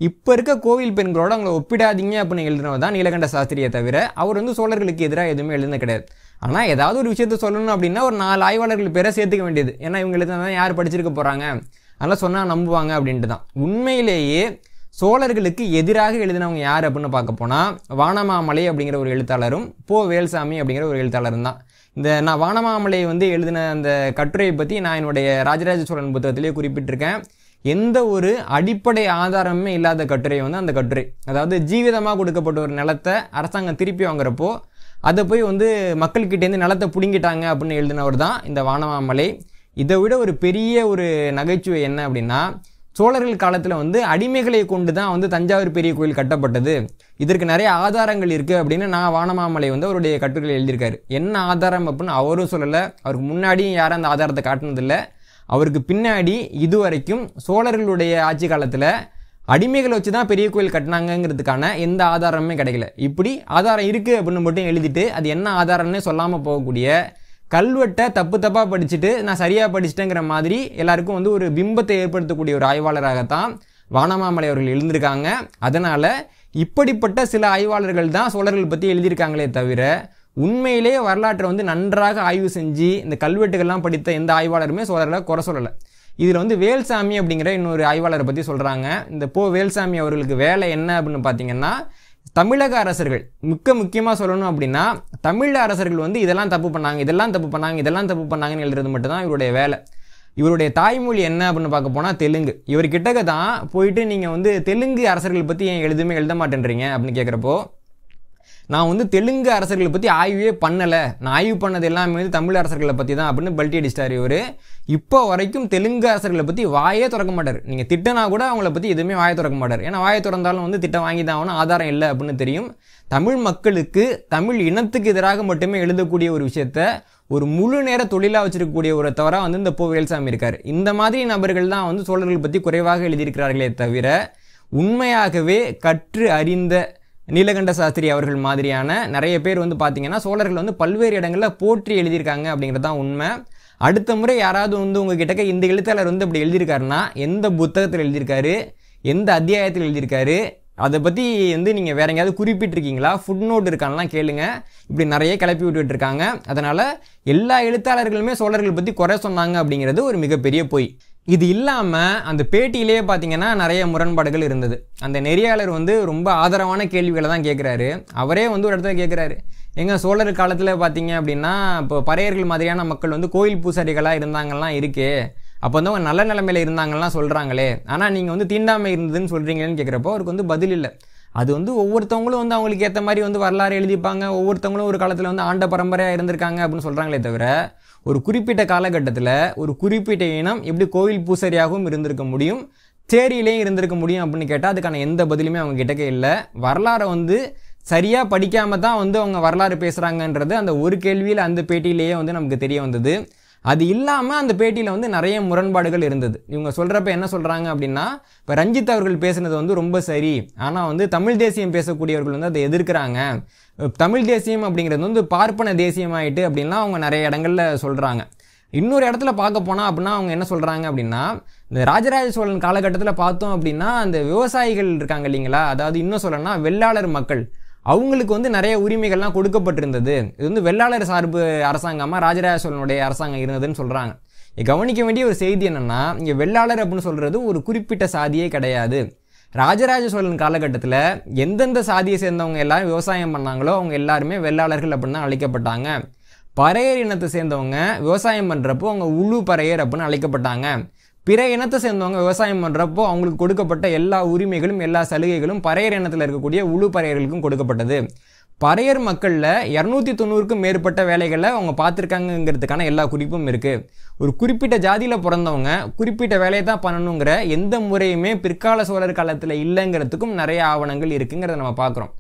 இப்போ இருக்க கோவில் பெண்களோட அவங்கள ஒப்பிடாதீங்க அப்படின்னு எழுதினவர் தான் நீலகண்ட சாஸ்திரியை தவிர அவர் வந்து சோழர்களுக்கு எதிராக எதுவுமே எழுதுனது கிடையாது. ஆனால் ஏதாவது ஒரு விஷயத்த சொல்லணும் அப்படின்னா ஒரு நாலு ஆய்வாளர்கள் பேரை சேர்த்துக்க வேண்டியது. ஏன்னா இவங்க தான் யார் படிச்சிருக்க போகிறாங்க அதெல்லாம் சொன்னால் நம்புவாங்க அப்படின்ட்டு தான் உண்மையிலேயே சோழர்களுக்கு எதிராக எழுதினவங்க யார் அப்படின்னு பார்க்க போனால் வானமாமலை அப்படிங்கிற ஒரு எழுத்தாளரும் போ வேல்சாமி அப்படிங்கிற ஒரு எழுத்தாளரும் தான். இந்த நான் வானமாமலை வந்து எழுதின அந்த கட்டுரையை பற்றி நான் என்னுடைய ராஜராஜ சோழன் புத்தகத்திலே குறிப்பிட்டிருக்கேன். எந்த ஒரு அடிப்படை ஆதாரமே இல்லாத கட்டுரை வந்து அந்த கட்டுரை. அதாவது ஜீவிதமாக கொடுக்கப்பட்ட ஒரு நிலத்தை அரசாங்கம் திருப்பி வாங்குறப்போ அதை போய் வந்து மக்கள்கிட்டேருந்து நிலத்தை பிடுங்கிட்டாங்க அப்படின்னு எழுதினவர் தான் இந்த வானமாமலை. இதை விட ஒரு பெரிய ஒரு நகைச்சுவை என்ன அப்படின்னா சோழர்கள் காலத்தில் வந்து அடிமைகளை கொண்டு தான் வந்து தஞ்சாவூர் பெரிய கோயில் கட்டப்பட்டது. இதற்கு நிறைய ஆதாரங்கள் இருக்குது அப்படின்னு நான் வானமாமலை வந்து அவருடைய கட்டுரையில் எழுதியிருக்காரு. என்ன ஆதாரம் அப்படின்னு அவரும் சொல்லலை. அவருக்கு முன்னாடியும் யாரும் அந்த ஆதாரத்தை காட்டினதில்லை. அவருக்கு பின்னாடி இதுவரைக்கும் சோழர்களுடைய ஆட்சி காலத்தில் அடிமைகளை வச்சு தான் பெரிய கோயில் கட்டினாங்கங்கிறதுக்கான எந்த ஆதாரமுமே கிடைக்கல. இப்படி ஆதாரம் இருக்குது அப்படின்னு மட்டும் எழுதிட்டு அது என்ன ஆதாரம்னே சொல்லாமல் போகக்கூடிய கல்வெட்டை தப்பு தப்பாக படிச்சுட்டு நான் சரியாக படிச்சிட்டேங்கிற மாதிரி எல்லாருக்கும் வந்து ஒரு பிம்பத்தை ஏற்படுத்தக்கூடிய ஒரு ஆய்வாளராகத்தான் வானமாமலை அவர்கள் எழுந்திருக்காங்க. அதனால் இப்படிப்பட்ட சில ஆய்வாளர்கள் தான் சோழர்கள் பற்றி எழுதியிருக்காங்களே தவிர உண்மையிலே வரலாற்றை வந்து நன்றாக ஆய்வு செஞ்சு இந்த கல்வெட்டுகள்லாம் படித்த எந்த ஆய்வாளருமே சோழர்களை குறை சொல்லலை. இதில் வந்து வேல்சாமி அப்படிங்கிற இன்னொரு ஆய்வாளரை பற்றி சொல்கிறாங்க இந்த போ வேல்சாமி அவர்களுக்கு வேலை என்ன அப்படின்னு பார்த்தீங்கன்னா தமிழக அரசர்கள் மிக்க முக்கியமாக சொல்லணும் அப்படின்னா தமிழ் அரசர்கள் வந்து இதெல்லாம் தப்பு பண்ணாங்க இதெல்லாம் தப்பு பண்ணாங்க இதெல்லாம் தப்பு பண்ணாங்கன்னு எழுதுறது மட்டும்தான் இவருடைய வேலை. இவருடைய தாய்மொழி என்ன அப்படின்னு பார்க்க போனால் தெலுங்கு. இவர் கிட்டக்க தான் போயிட்டு நீங்கள் வந்து தெலுங்கு அரசர்கள் பற்றி ஏன் எழுதுமே எழுத மாட்டேன்றீங்க அப்படின்னு கேட்குறப்போ நான் வந்து தெலுங்கு அரசர்களை பற்றி ஆய்வே பண்ணலை. நான் ஆய்வு பண்ணது எல்லாமே வந்து தமிழ் அரசர்களை பற்றி தான் அப்படின்னு பல்ட்டி அடிச்சிட்டார் இவர். இப்போ வரைக்கும் தெலுங்கு அரசர்களை பற்றி வாயே திறக்க மாட்டார். நீங்கள் திட்டனா கூட அவங்கள பற்றி எதுவுமே வாயை திறக்க மாட்டார். ஏன்னா வாயை திறந்தாலும் வந்து திட்டம் வாங்கி தான் ஆகணும் ஆதாரம் இல்லை அப்படின்னு தெரியும். தமிழ் மக்களுக்கு தமிழ் இனத்துக்கு எதிராக மட்டுமே எழுதக்கூடிய ஒரு விஷயத்த ஒரு முழு நேர தொழிலாக வச்சிருக்கக்கூடிய ஒரு தவறாக வந்து இந்த போ வேல்சாமி இருக்கார். இந்த மாதிரி நபர்கள் தான் வந்து சோழர்கள் பற்றி குறைவாக எழுதியிருக்கிறார்களே தவிர உண்மையாகவே கற்று அறிந்த நீலகண்ட சாஸ்திரி அவர்கள் மாதிரியான நிறைய பேர் வந்து பார்த்தீங்கன்னா சோழர்கள் வந்து பல்வேறு இடங்களில் போற்றி எழுதியிருக்காங்க அப்படிங்கிறது தான் உண்மை. அடுத்த முறை யாராவது வந்து உங்ககிட்ட இந்த எழுத்தாளர் வந்து அப்படி எழுதியிருக்காருன்னா எந்த புத்தகத்தில் எழுதியிருக்காரு எந்த அத்தியாயத்தில் எழுதியிருக்காரு அதை பற்றி வந்து நீங்கள் வேற எங்கேயாவது குறிப்பிட்டிருக்கீங்களா? ஃபுட் நோட் இருக்கான்லாம் கேளுங்க. இப்படி நிறைய கிளப்பி விட்டுட்டு இருக்காங்க அதனால் எல்லா எழுத்தாளர்களுமே சோழர்கள் பற்றி குறை சொன்னாங்க அப்படிங்கிறது ஒரு மிகப்பெரிய பொய். இது இல்லாமல் அந்த பேட்டியிலேயே பார்த்தீங்கன்னா நிறைய முரண்பாடுகள் இருந்தது. அந்த நெறியாளர் வந்து ரொம்ப ஆதரவான கேள்விகளை தான் கேட்குறாரு அவரே வந்து ஒரு இடத்துல கேட்குறாரு எங்கள் சோழர் காலத்தில் பார்த்தீங்க அப்படின்னா இப்போ பறையர்கள் மாதிரியான மக்கள் வந்து கோயில் பூசாரிகளாக இருந்தாங்கலாம் இருக்கே. அப்போ வந்து அவங்க நல்ல நிலைமையில் இருந்தாங்கலாம் சொல்கிறாங்களே ஆனால் நீங்கள் வந்து தீண்டாமை இருந்ததுன்னு சொல்கிறீங்களேன்னு கேட்குறப்போ அவருக்கு வந்து பதில் இல்லை. அது வந்து ஒவ்வொருத்தவங்களும் வந்து அவங்களுக்கு ஏற்ற மாதிரி வந்து வரலாறு எழுதிப்பாங்க. ஒவ்வொருத்தவங்களும் ஒரு காலத்தில் வந்து ஆண்ட பரம்பரையாக இருந்திருக்காங்க அப்படின்னு சொல்கிறாங்களே தவிர ஒரு குறிப்பிட்ட காலகட்டத்தில் ஒரு குறிப்பிட்ட இனம் எப்படி கோவில் பூசரியாகவும் இருந்திருக்க முடியும் தேரியிலையும் இருந்திருக்க முடியும் அப்படின்னு கேட்டால் அதுக்கான எந்த பதிலுமே அவங்க கிட்டக்க இல்லை. வரலாறை வந்து சரியாக படிக்காம தான் வந்து அவங்க வரலாறு பேசுகிறாங்கன்றது அந்த ஒரு கேள்வியில் அந்த பேட்டியிலேயே வந்து நமக்கு தெரிய வந்தது. அது இல்லாமல் அந்த பேட்டியில் வந்து நிறைய முரண்பாடுகள் இருந்தது. இவங்க சொல்கிறப்ப என்ன சொல்கிறாங்க அப்படின்னா இப்போ ரஞ்சித் அவர்கள் பேசுனது வந்து ரொம்ப சரி. ஆனால் வந்து தமிழ் தேசியம் பேசக்கூடியவர்கள் வந்து அதை எதிர்க்கிறாங்க. தமிழ் தேசியம் அப்படிங்கிறது வந்து பார்ப்பன தேசியமாயிட்டு அப்படின்லாம் அவங்க நிறைய இடங்கள்ல சொல்கிறாங்க இன்னொரு இடத்துல பார்க்க போனால் அப்படின்னா அவங்க என்ன சொல்கிறாங்க அப்படின்னா இந்த ராஜராஜ சோழன் காலகட்டத்தில் பார்த்தோம் அப்படின்னா அந்த விவசாயிகள் இருக்காங்க இல்லைங்களா? அதாவது இன்னும் சொல்லணும்னா வெள்ளாளர் மக்கள். அவங்களுக்கு வந்து நிறைய உரிமைகள்லாம் கொடுக்கப்பட்டிருந்தது. இது வந்து வெள்ளாளர் சார்பு அரசாங்கமாக ராஜராஜ சோழனுடைய அரசாங்கம் இருந்ததுன்னு சொல்கிறாங்க கவனிக்க வேண்டிய ஒரு செய்தி என்னென்னா இங்கே வெள்ளாளர் அப்படின்னு சொல்கிறது ஒரு குறிப்பிட்ட சாதியே கிடையாது. ராஜராஜ சோழன் காலகட்டத்தில் எந்தெந்த சாதியை சேர்ந்தவங்க எல்லாரும் விவசாயம் பண்ணாங்களோ அவங்க எல்லாருமே வெள்ளாளர்கள் அப்படின்னு தான் அழைக்கப்பட்டாங்க. பறையர் இனத்தை சேர்ந்தவங்க விவசாயம் பண்ணுறப்போ அவங்க உழு பறையர் அப்படின்னு அழைக்கப்பட்டாங்க. பிற இனத்தை சேர்ந்தவங்க விவசாயம் பண்ணுறப்போ அவங்களுக்கு கொடுக்கப்பட்ட எல்லா உரிமைகளும் எல்லா சலுகைகளும் பறையர் இனத்தில் இருக்கக்கூடிய உழு பறையர்களுக்கும் கொடுக்கப்பட்டது. பறையர் மக்களில் இரநூத்தி தொண்ணூறுக்கும் மேற்பட்ட வேலைகளை அவங்க பார்த்துருக்காங்கங்கிறதுக்கான எல்லா குறிப்பும் இருக்குது ஒரு குறிப்பிட்ட ஜாதியில் பிறந்தவங்க குறிப்பிட்ட வேலையை தான் பண்ணணுங்கிற எந்த முறையுமே பிற்கால சோழர் காலத்தில் இல்லைங்கிறதுக்கும் நிறைய ஆவணங்கள் இருக்குங்கிறத நம்ம பார்க்குறோம்.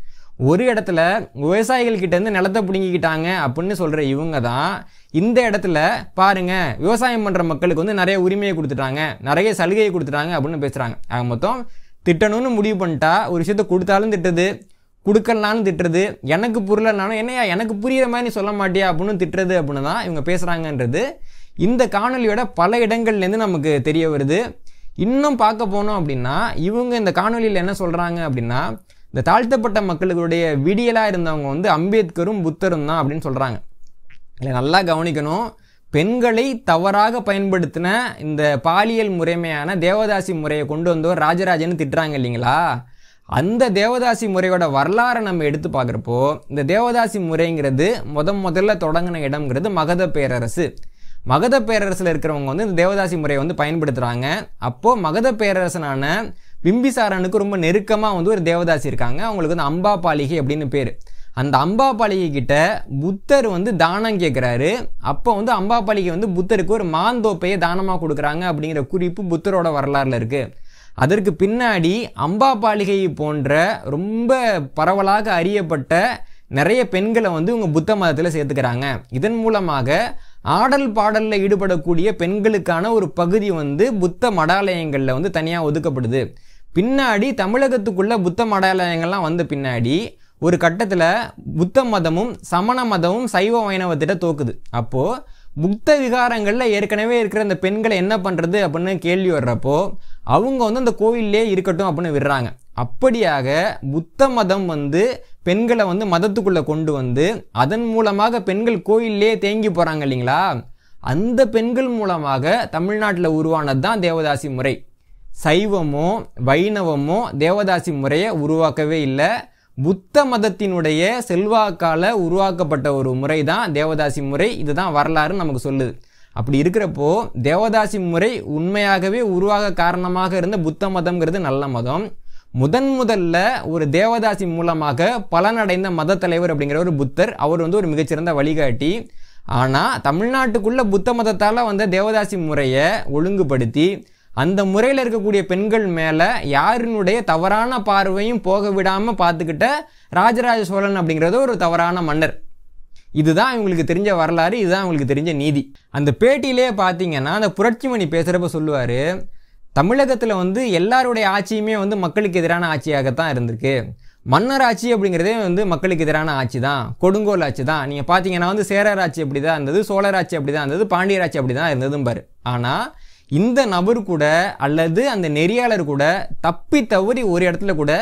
ஒரு இடத்துல விவசாயிகள் கிட்டேருந்து நிலத்தை பிடுங்கிக்கிட்டாங்க அப்படின்னு சொல்கிற இவங்க தான் இந்த இடத்துல பாருங்க விவசாயம் பண்ணுற மக்களுக்கு வந்து நிறைய உரிமையை கொடுத்துட்டாங்க நிறைய சலுகையை கொடுத்துட்டாங்க அப்படின்னு பேசுகிறாங்க ஆக மொத்தம் திட்டணும்னு முடிவு பண்ணிட்டா ஒரு விஷயத்த கொடுத்தாலும் திட்டுது கொடுக்கலான்னு திட்டுறது எனக்கு புரியலனாலும் என்னையா எனக்கு புரியுற மாதிரி நீ சொல்ல மாட்டியா அப்படின்னு திட்டுறது அப்படின்னு தான் இவங்க பேசுகிறாங்கன்றது இந்த காணொலியோட பல இடங்கள்லேருந்து நமக்கு தெரிய வருது. இன்னும் பார்க்க போனோம் அப்படின்னா இவங்க இந்த காணொலியில் என்ன சொல்கிறாங்க அப்படின்னா இந்த தாழ்த்தப்பட்ட மக்களுடைய விடியலாக இருந்தவங்க வந்து அம்பேத்கரும் புத்தரும் தான் அப்படின்னு சொல்கிறாங்க இல்லை நல்லா கவனிக்கணும். பெண்களை தவறாக பயன்படுத்தின இந்த பாலியல் முறைமையான தேவதாசி முறையை கொண்டு வந்தவர் ராஜராஜன்னு திட்டுறாங்க இல்லைங்களா? அந்த தேவதாசி முறையோட வரலாறை நம்ம எடுத்து பார்க்குறப்போ இந்த தேவதாசி முறைங்கிறது முத முதல்ல தொடங்கின இடம்ங்கிறது மகத பேரரசு. மகத பேரரசில் இருக்கிறவங்க வந்து இந்த தேவதாசி முறையை வந்து பயன்படுத்துகிறாங்க அப்போது மகத பேரரசனான பிம்பிசாரனுக்கு ரொம்ப நெருக்கமாக வந்து ஒரு தேவதாசி இருக்காங்க. அவங்களுக்கு வந்து அம்பா பாலிகை அப்படின்னு பேர். அந்த அம்பாபாலிகை கிட்ட புத்தர் வந்து தானம் கேட்குறாரு அப்போ வந்து அம்பாபாலிகை வந்து புத்தருக்கு ஒரு மாந்தோப்பையை தானமாக கொடுக்குறாங்க அப்படிங்கிற குறிப்பு புத்தரோட வரலாறுல இருக்குது அதற்கு பின்னாடி அம்பாபாலிகை போன்ற ரொம்ப பரவலாக அறியப்பட்ட நிறைய பெண்களை வந்து இவங்க புத்த மதத்தில் சேர்த்துக்கிறாங்க. இதன் மூலமாக ஆடல் பாடலில் ஈடுபடக்கூடிய பெண்களுக்கான ஒரு பகுதி வந்து புத்த மடாலயங்களில் வந்து தனியாக ஒதுக்கப்படுது. பின்னாடி தமிழகத்துக்குள்ள புத்த மடாலயங்கள்லாம் வந்த பின்னாடி ஒரு கட்டத்தில் புத்த மதமும் சமண மதமும் சைவ வைணவத்திட்ட தோக்குது. அப்போது புத்த விகாரங்களில் ஏற்கனவே இருக்கிற அந்த பெண்களை என்ன பண்ணுறது அப்படின்னு கேள்வி வர்றப்போ அவங்க வந்து அந்த கோயிலே இருக்கட்டும் அப்படின்னு விடுறாங்க. அப்படியாக புத்த மதம் வந்து பெண்களை வந்து மதத்துக்குள்ளே கொண்டு வந்து அதன் மூலமாக பெண்கள் கோயிலே தேங்கி போகிறாங்க இல்லைங்களா? அந்த பெண்கள் மூலமாக தமிழ்நாட்டில் உருவானது தான் தேவதாசி முறை. சைவமோ வைணவமோ தேவதாசி முறையை உருவாக்கவே இல்லை. புத்த மதத்தினுடைய செல்வாக்கால் உருவாக்கப்பட்ட ஒரு முறை தான் தேவதாசி முறை. இதுதான் வரலாறு நமக்கு சொல்லுது. அப்படி இருக்கிறப்போ தேவதாசி முறை உண்மையாகவே உருவாக காரணமாக இருந்த புத்த மதம்ங்கிறது நல்ல மதம். முதன் முதல்ல ஒரு தேவதாசி மூலமாக பலனடைந்த மத தலைவர் அப்படிங்கிற ஒரு புத்தர் அவர் வந்து ஒரு மிகச்சிறந்த வழிகாட்டி. ஆனால் தமிழ்நாட்டுக்குள்ள புத்த மதத்தால் வந்த தேவதாசி முறையை ஒழுங்குபடுத்தி அந்த முறையில் இருக்கக்கூடிய பெண்கள் மேலே யாரினுடைய தவறான பார்வையும் போக விடாமல் பார்த்துக்கிட்ட ராஜராஜ சோழன் அப்படிங்கிறது ஒரு தவறான மன்னர். இதுதான் இவங்களுக்கு தெரிஞ்ச வரலாறு இதுதான் இவங்களுக்கு தெரிஞ்ச நீதி. அந்த பேட்டியிலே பார்த்தீங்கன்னா அந்த புரட்சிமணி பேசுகிறப்ப சொல்லுவார் தமிழகத்தில் வந்து எல்லாருடைய ஆட்சியுமே வந்து மக்களுக்கு எதிரான ஆட்சியாகத்தான் இருந்திருக்கு. மன்னர் ஆட்சி அப்படிங்கிறதே வந்து மக்களுக்கு எதிரான ஆட்சி தான் கொடுங்கோல் ஆட்சி தான் நீங்கள் பார்த்தீங்கன்னா வந்து சேரர் ஆட்சி அப்படி தான் இருந்தது சோழர் ஆட்சி அப்படி தான் இருந்தது பாண்டியர் ஆட்சி அப்படி தான் இருந்ததும் பாரு ஆனால் இந்த நபர் கூட அல்லது அந்த நெறியாளர் கூட தப்பி தவறி ஒரு இடத்துல கூட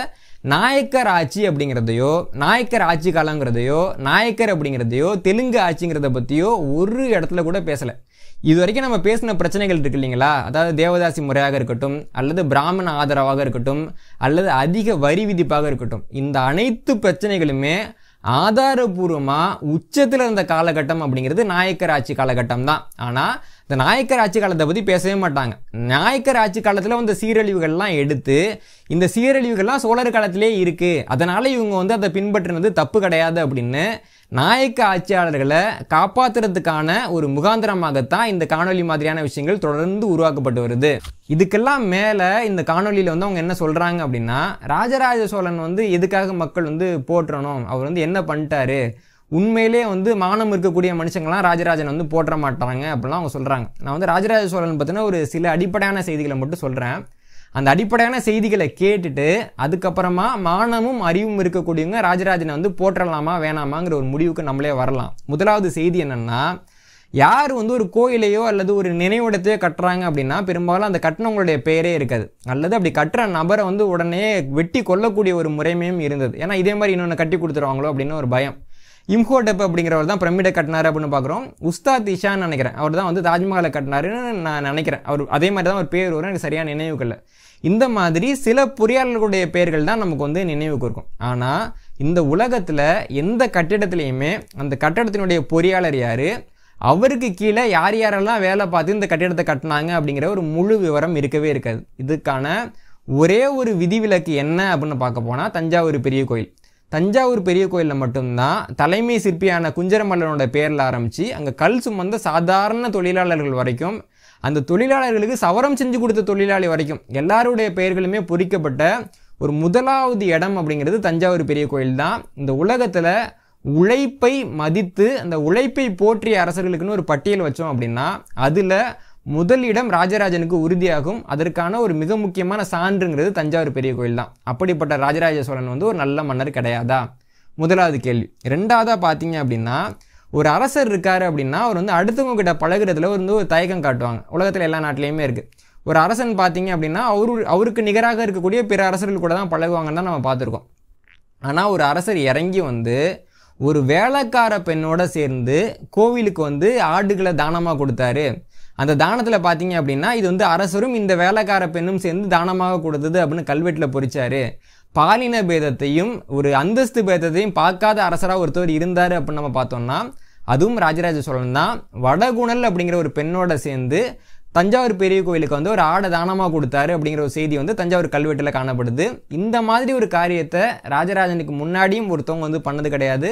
நாயக்கர் ஆட்சி அப்படிங்கிறதையோ நாயக்கர் ஆட்சி காலங்கிறதையோ நாயக்கர் அப்படிங்கிறதையோ தெலுங்கு ஆட்சிங்கிறத பற்றியோ ஒரு இடத்துல கூட பேசலை. இது வரைக்கும் நம்ம பேசின பிரச்சனைகள் இருக்கு இல்லைங்களா? அதாவது தேவதாசி முறையாக இருக்கட்டும் அல்லது பிராமண ஆதரவாக இருக்கட்டும் அல்லது அதிக வரி விதிப்பாக இருக்கட்டும் இந்த அனைத்து பிரச்சனைகளுமே ஆதாரபூர்வமாக உச்சத்தில் இருந்த காலகட்டம் அப்படிங்கிறது நாயக்கர் ஆட்சி காலகட்டம் தான் ஆனால் இந்த நாயக்கர் ஆட்சி காலத்தை பற்றி பேசவே மாட்டாங்க. நாயக்கர் ஆட்சி காலத்தில் வந்து சீரழிவுகள்லாம் எடுத்து இந்த சீரழிவுகள்லாம் சோழர் காலத்திலே இருக்குது அதனால் இவங்க வந்து அதை பின்பற்றினது தப்பு கிடையாது அப்படின்னு நாயக்க ஆட்சியாளர்களை காப்பாற்றுறதுக்கான ஒரு முகாந்திரமாகத்தான் இந்த காணொலி மாதிரியான விஷயங்கள் தொடர்ந்து உருவாக்கப்பட்டு வருது. இதுக்கெல்லாம் மேலே இந்த காணொலியில் வந்து அவங்க என்ன சொல்கிறாங்க அப்படின்னா ராஜராஜ சோழன் வந்து எதுக்காக மக்கள் வந்து போற்றணும்? அவர் வந்து என்ன பண்ணிட்டாரு? உண்மையிலே வந்து மானம் இருக்கக்கூடிய மனுஷங்களாம் ராஜராஜன் வந்து போற்ற மாட்டாங்க அப்படிலாம் அவங்க சொல்கிறாங்க நான் வந்து ராஜராஜ சோழன் பற்றின ஒரு சில அடிப்படையான செய்திகளை மட்டும் சொல்கிறேன் அந்த அடிப்படையான செய்திகளை கேட்டுட்டு அதுக்கப்புறமா மானமும் அறிவும் இருக்கக்கூடியவங்க ராஜராஜனை வந்து போற்றலாமா வேணாமாங்கிற ஒரு முடிவுக்கு நம்மளே வரலாம். முதலாவது செய்தி என்னென்னா யார் வந்து ஒரு கோயிலையோ அல்லது ஒரு நினைவிடத்தையோ கட்டுறாங்க அப்படின்னா பெரும்பாலும் அந்த கட்டினவங்களுடைய பெயரே இருக்காது. அல்லது அப்படி கட்டுற நபரை வந்து உடனே வெட்டி கொல்லக்கூடிய ஒரு முறைமையும் இருந்தது. ஏன்னா இதே மாதிரி இன்னொன்று கட்டி கொடுத்துருவாங்களோ அப்படின்னு ஒரு பயம். இம்ஹோடப் அப்படிங்கிறவர் தான் பிரமிடை கட்டினாரு அப்படின்னு பார்க்குறோம். உஸ்தாத் இஷான்னு நினைக்கிறேன். அவர் தான் வந்து தாஜ்மஹாலை கட்டினாருன்னு நான் நினைக்கிறேன். அவர் அதே மாதிரி தான் ஒரு பேர் வரும். எனக்கு சரியான இல்லை. இந்த மாதிரி சில பொறியாளர்களுடைய பெயர்கள் தான் நமக்கு வந்து நினைவுக்கு இருக்கும். ஆனால் இந்த உலகத்தில் எந்த கட்டிடத்துலையுமே அந்த கட்டடத்தினுடைய பொறியாளர் யார்? அவருக்கு கீழே யார் யாரெல்லாம் வேலை பார்த்து இந்த கட்டிடத்தை கட்டினாங்க அப்படிங்கிற ஒரு முழு விவரம் இருக்கவே இருக்காது. இதுக்கான ஒரே ஒரு விதிவிலக்கு என்ன அப்படின்னு பார்க்க போனால் தஞ்சாவூர் பெரிய கோயில். தஞ்சாவூர் பெரிய கோயிலில் மட்டும்தான் தலைமை சிற்பியான குஞ்சரமல்லனோட பேரில் ஆரம்பித்து அங்கே கல் சுமந்த சாதாரண தொழிலாளர்கள் வரைக்கும் அந்த தொழிலாளர்களுக்கு சவரம் செஞ்சு கொடுத்த தொழிலாளி வரைக்கும் எல்லாருடைய பெயர்களுமே பொறிக்கப்பட்ட ஒரு முதலாவது இடம் அப்படிங்கிறது தஞ்சாவூர் பெரிய கோயில் தான் இந்த உலகத்தில் உழைப்பை மதித்து அந்த உழைப்பை போற்றிய அரசர்களுக்குன்னு ஒரு பட்டியல் வச்சோம் அப்படின்னா அதில் முதலிடம் ராஜராஜனுக்கு உறுதியாகும். அதற்கான ஒரு மிக முக்கியமான சான்றுங்கிறது தஞ்சாவூர் பெரிய கோயில் தான். அப்படிப்பட்ட ராஜராஜ சோழன் வந்து ஒரு நல்ல மன்னர் கிடையாதா? முதலாவது கேள்வி. ரெண்டாவதாக பார்த்தீங்க அப்படின்னா ஒரு அரசர் இருக்காரு அப்படின்னா அவர் வந்து அடுத்தவங்க கிட்ட பழகுறதுல வந்து ஒரு தயக்கம் காட்டுவாங்க. உலகத்தில் எல்லா நாட்டிலையுமே இருக்குது ஒரு அரசன் பார்த்தீங்க அப்படின்னா அவரு அவருக்கு நிகராக இருக்கக்கூடிய பிற அரசர்கள் கூட தான் பழகுவாங்கன்னு தான் நம்ம பார்த்துருக்கோம். ஆனால் ஒரு அரசர் இறங்கி வந்து ஒரு வேலைக்கார பெண்ணோட சேர்ந்து கோவிலுக்கு வந்து ஆடுகளை தானமாக கொடுத்தாரு. அந்த தானத்தில் பார்த்தீங்க அப்படின்னா இது வந்து அரசரும் இந்த வேலைக்கார பெண்ணும் சேர்ந்து தானமாக கொடுத்தது அப்படின்னு கல்வெட்டில் பொறிச்சாரு. பாலின பேதத்தையும் ஒரு அந்தஸ்து பேதத்தையும் பார்க்காத அரசராக ஒருத்தர் இருந்தார் அப்படின்னு நம்ம பார்த்தோம்னா அதுவும் ராஜராஜ சோழன் தான். வடகுணல் அப்படிங்கிற ஒரு பெண்ணோட சேர்ந்து தஞ்சாவூர் பெரிய கோயிலுக்கு வந்து ஒரு ஆடை தானமாக கொடுத்தாரு அப்படிங்கிற ஒரு செய்தி வந்து தஞ்சாவூர் கல்வெட்டில் காணப்படுது. இந்த மாதிரி ஒரு காரியத்தை ராஜராஜனுக்கு முன்னாடியும் ஒருத்தவங்க வந்து பண்ணது கிடையாது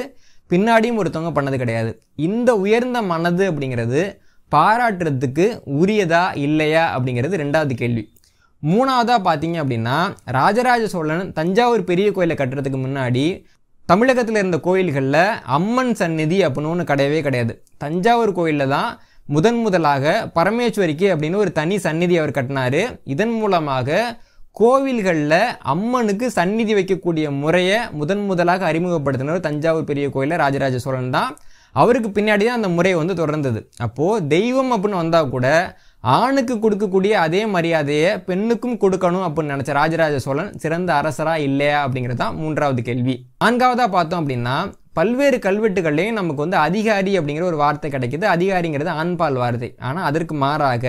பின்னாடியும் ஒருத்தவங்க பண்ணது கிடையாது. இந்த உயர்ந்த மனது அப்படிங்கிறது பாராட்டுறதுக்கு உரியதா இல்லையா அப்படிங்கிறது ரெண்டாவது கேள்வி. மூணாவதாக பார்த்தீங்க அப்படின்னா ராஜராஜ சோழன் தஞ்சாவூர் பெரிய கோயிலை கட்டுறதுக்கு முன்னாடி தமிழகத்தில் இருந்த கோயில்களில் அம்மன் சந்நிதி அப்படின்னு ஒன்று கிடையவே கிடையாது. தஞ்சாவூர் கோயிலில் தான் முதன் முதலாக பரமேஸ்வரிக்கு அப்படின்னு ஒரு தனி சந்நிதி அவர் கட்டினாரு. இதன் மூலமாக கோவில்களில் அம்மனுக்கு சந்நிதி வைக்கக்கூடிய முறையை முதன் முதலாக அறிமுகப்படுத்தினவர் தஞ்சாவூர் பெரிய கோயிலில் ராஜராஜ சோழன் தான். அவருக்கு பின்னாடி தான் அந்த முறை வந்து தொடர்ந்தது. அப்போது தெய்வம் அப்படின்னு வந்தால் கூட ஆணுக்கு கொடுக்கக்கூடிய அதே மரியாதையை பெண்ணுக்கும் கொடுக்கணும் அப்படின்னு நினச்ச ராஜராஜ சோழன் சிறந்த அரசரா இல்லையா அப்படிங்கிறது தான் மூன்றாவது கேள்வி. நான்காவதாக பார்த்தோம் அப்படின்னா பல்வேறு கல்வெட்டுகள்லேயும் நமக்கு வந்து அதிகாரி அப்படிங்கிற ஒரு வார்த்தை கிடைக்கிது. அதிகாரிங்கிறது ஆண்பால் வார்த்தை. ஆனால் அதற்கு மாறாக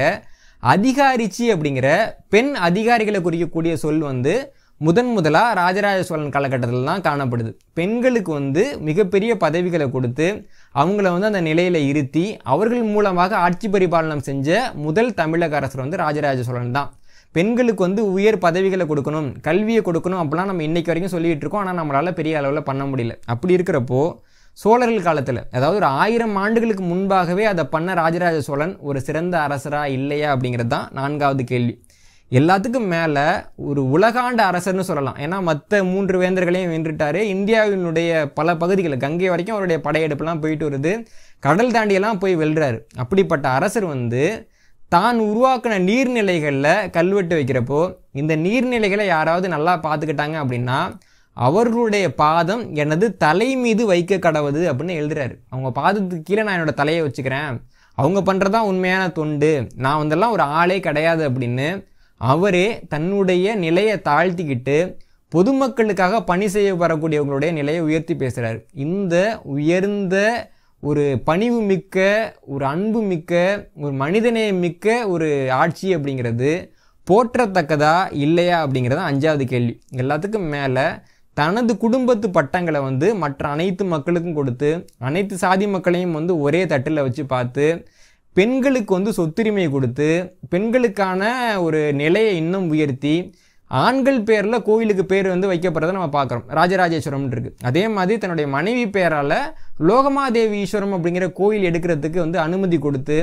அதிகாரிச்சி அப்படிங்கிற பெண் அதிகாரிகளை குறிக்கக்கூடிய சொல் வந்து முதன் முதலாக ராஜராஜ சோழன் காலகட்டத்தில் தான் காணப்படுது. பெண்களுக்கு வந்து மிகப்பெரிய பதவிகளை கொடுத்து அவங்கள வந்து அந்த நிலையில் இருத்தி அவர்கள் மூலமாக ஆட்சி பரிபாலனம் செஞ்ச முதல் தமிழக அரசர் வந்து ராஜராஜ சோழன் தான். பெண்களுக்கு வந்து உயர் பதவிகளை கொடுக்கணும் கல்வியை கொடுக்கணும் அப்படிலாம் நம்ம இன்றைக்கு வரைக்கும் சொல்லிகிட்டு இருக்கோம். ஆனால் நம்மளால் பெரிய அளவில் பண்ண முடியல. அப்படி இருக்கிறப்போ சோழர்கள் காலத்தில் அதாவது ஒரு ஆயிரம் ஆண்டுகளுக்கு முன்பாகவே அதை பண்ண ராஜராஜ சோழன் ஒரு சிறந்த அரசராக இல்லையா அப்படிங்கிறது தான் நான்காவது கேள்வி. எல்லாத்துக்கும் மேலே ஒரு உலகாண்ட அரசர்னு சொல்லலாம். ஏன்னா மற்ற மூன்று வேந்தர்களையும் வென்றுட்டாரு. இந்தியாவினுடைய பல பகுதிகளில் கங்கை வரைக்கும் அவருடைய படையெடுப்புலாம் போயிட்டு வருது. கடல் தாண்டியெல்லாம் போய் வெல்றாரு. அப்படிப்பட்ட அரசர் வந்து தான் உருவாக்கின நீர்நிலைகளில் கல்வெட்டு வைக்கிறப்போ இந்த நீர்நிலைகளை யாராவது நல்லா பார்த்துக்கிட்டாங்க அப்படின்னா அவர்களுடைய பாதம் எனது தலை மீது வைக்க கடவுது அப்படின்னு எழுதுறாரு. அவங்க பாதத்துக்கு கீழே நான் என்னோட தலையை வச்சுக்கிறேன். அவங்க பண்ணுறதான் உண்மையான தொண்டு. நான் வந்தெல்லாம் ஒரு ஆளே கிடையாது அப்படின்னு அவரே தன்னுடைய நிலையை தாழ்த்திக்கிட்டு பொதுமக்களுக்காக பணி செய்ய வரக்கூடியவங்களுடைய நிலையை உயர்த்தி பேசுகிறார் இந்த உயர்ந்த ஒரு பணிவு மிக்க ஒரு அன்பு மிக்க ஒரு மனிதநேய மிக்க ஒரு ஆட்சி அப்படிங்கிறது போற்றத்தக்கதா இல்லையா அப்படிங்கிறது அஞ்சாவது கேள்வி. எல்லாத்துக்கும் மேலே தனது குடும்பத்து பட்டங்களை வந்து மற்ற அனைத்து மக்களுக்கும் கொடுத்து அனைத்து சாதி மக்களையும் வந்து ஒரே தட்டில் வச்சு பார்த்து பெண்களுக்கு வந்து சொத்துரிமை கொடுத்து பெண்களுக்கான ஒரு நிலையை இன்னும் உயர்த்தி ஆண்கள் பேரில் கோயிலுக்கு பேர் வந்து வைக்கப்படுறதை நம்ம பார்க்குறோம். ராஜராஜேஸ்வரம்னு இருக்கு. அதே மாதிரி தன்னுடைய மனைவி பேரால் லோகமாதேவி ஈஸ்வரம் அப்படிங்கிற கோயில் எடுக்கிறதுக்கு வந்து அனுமதி கொடுத்து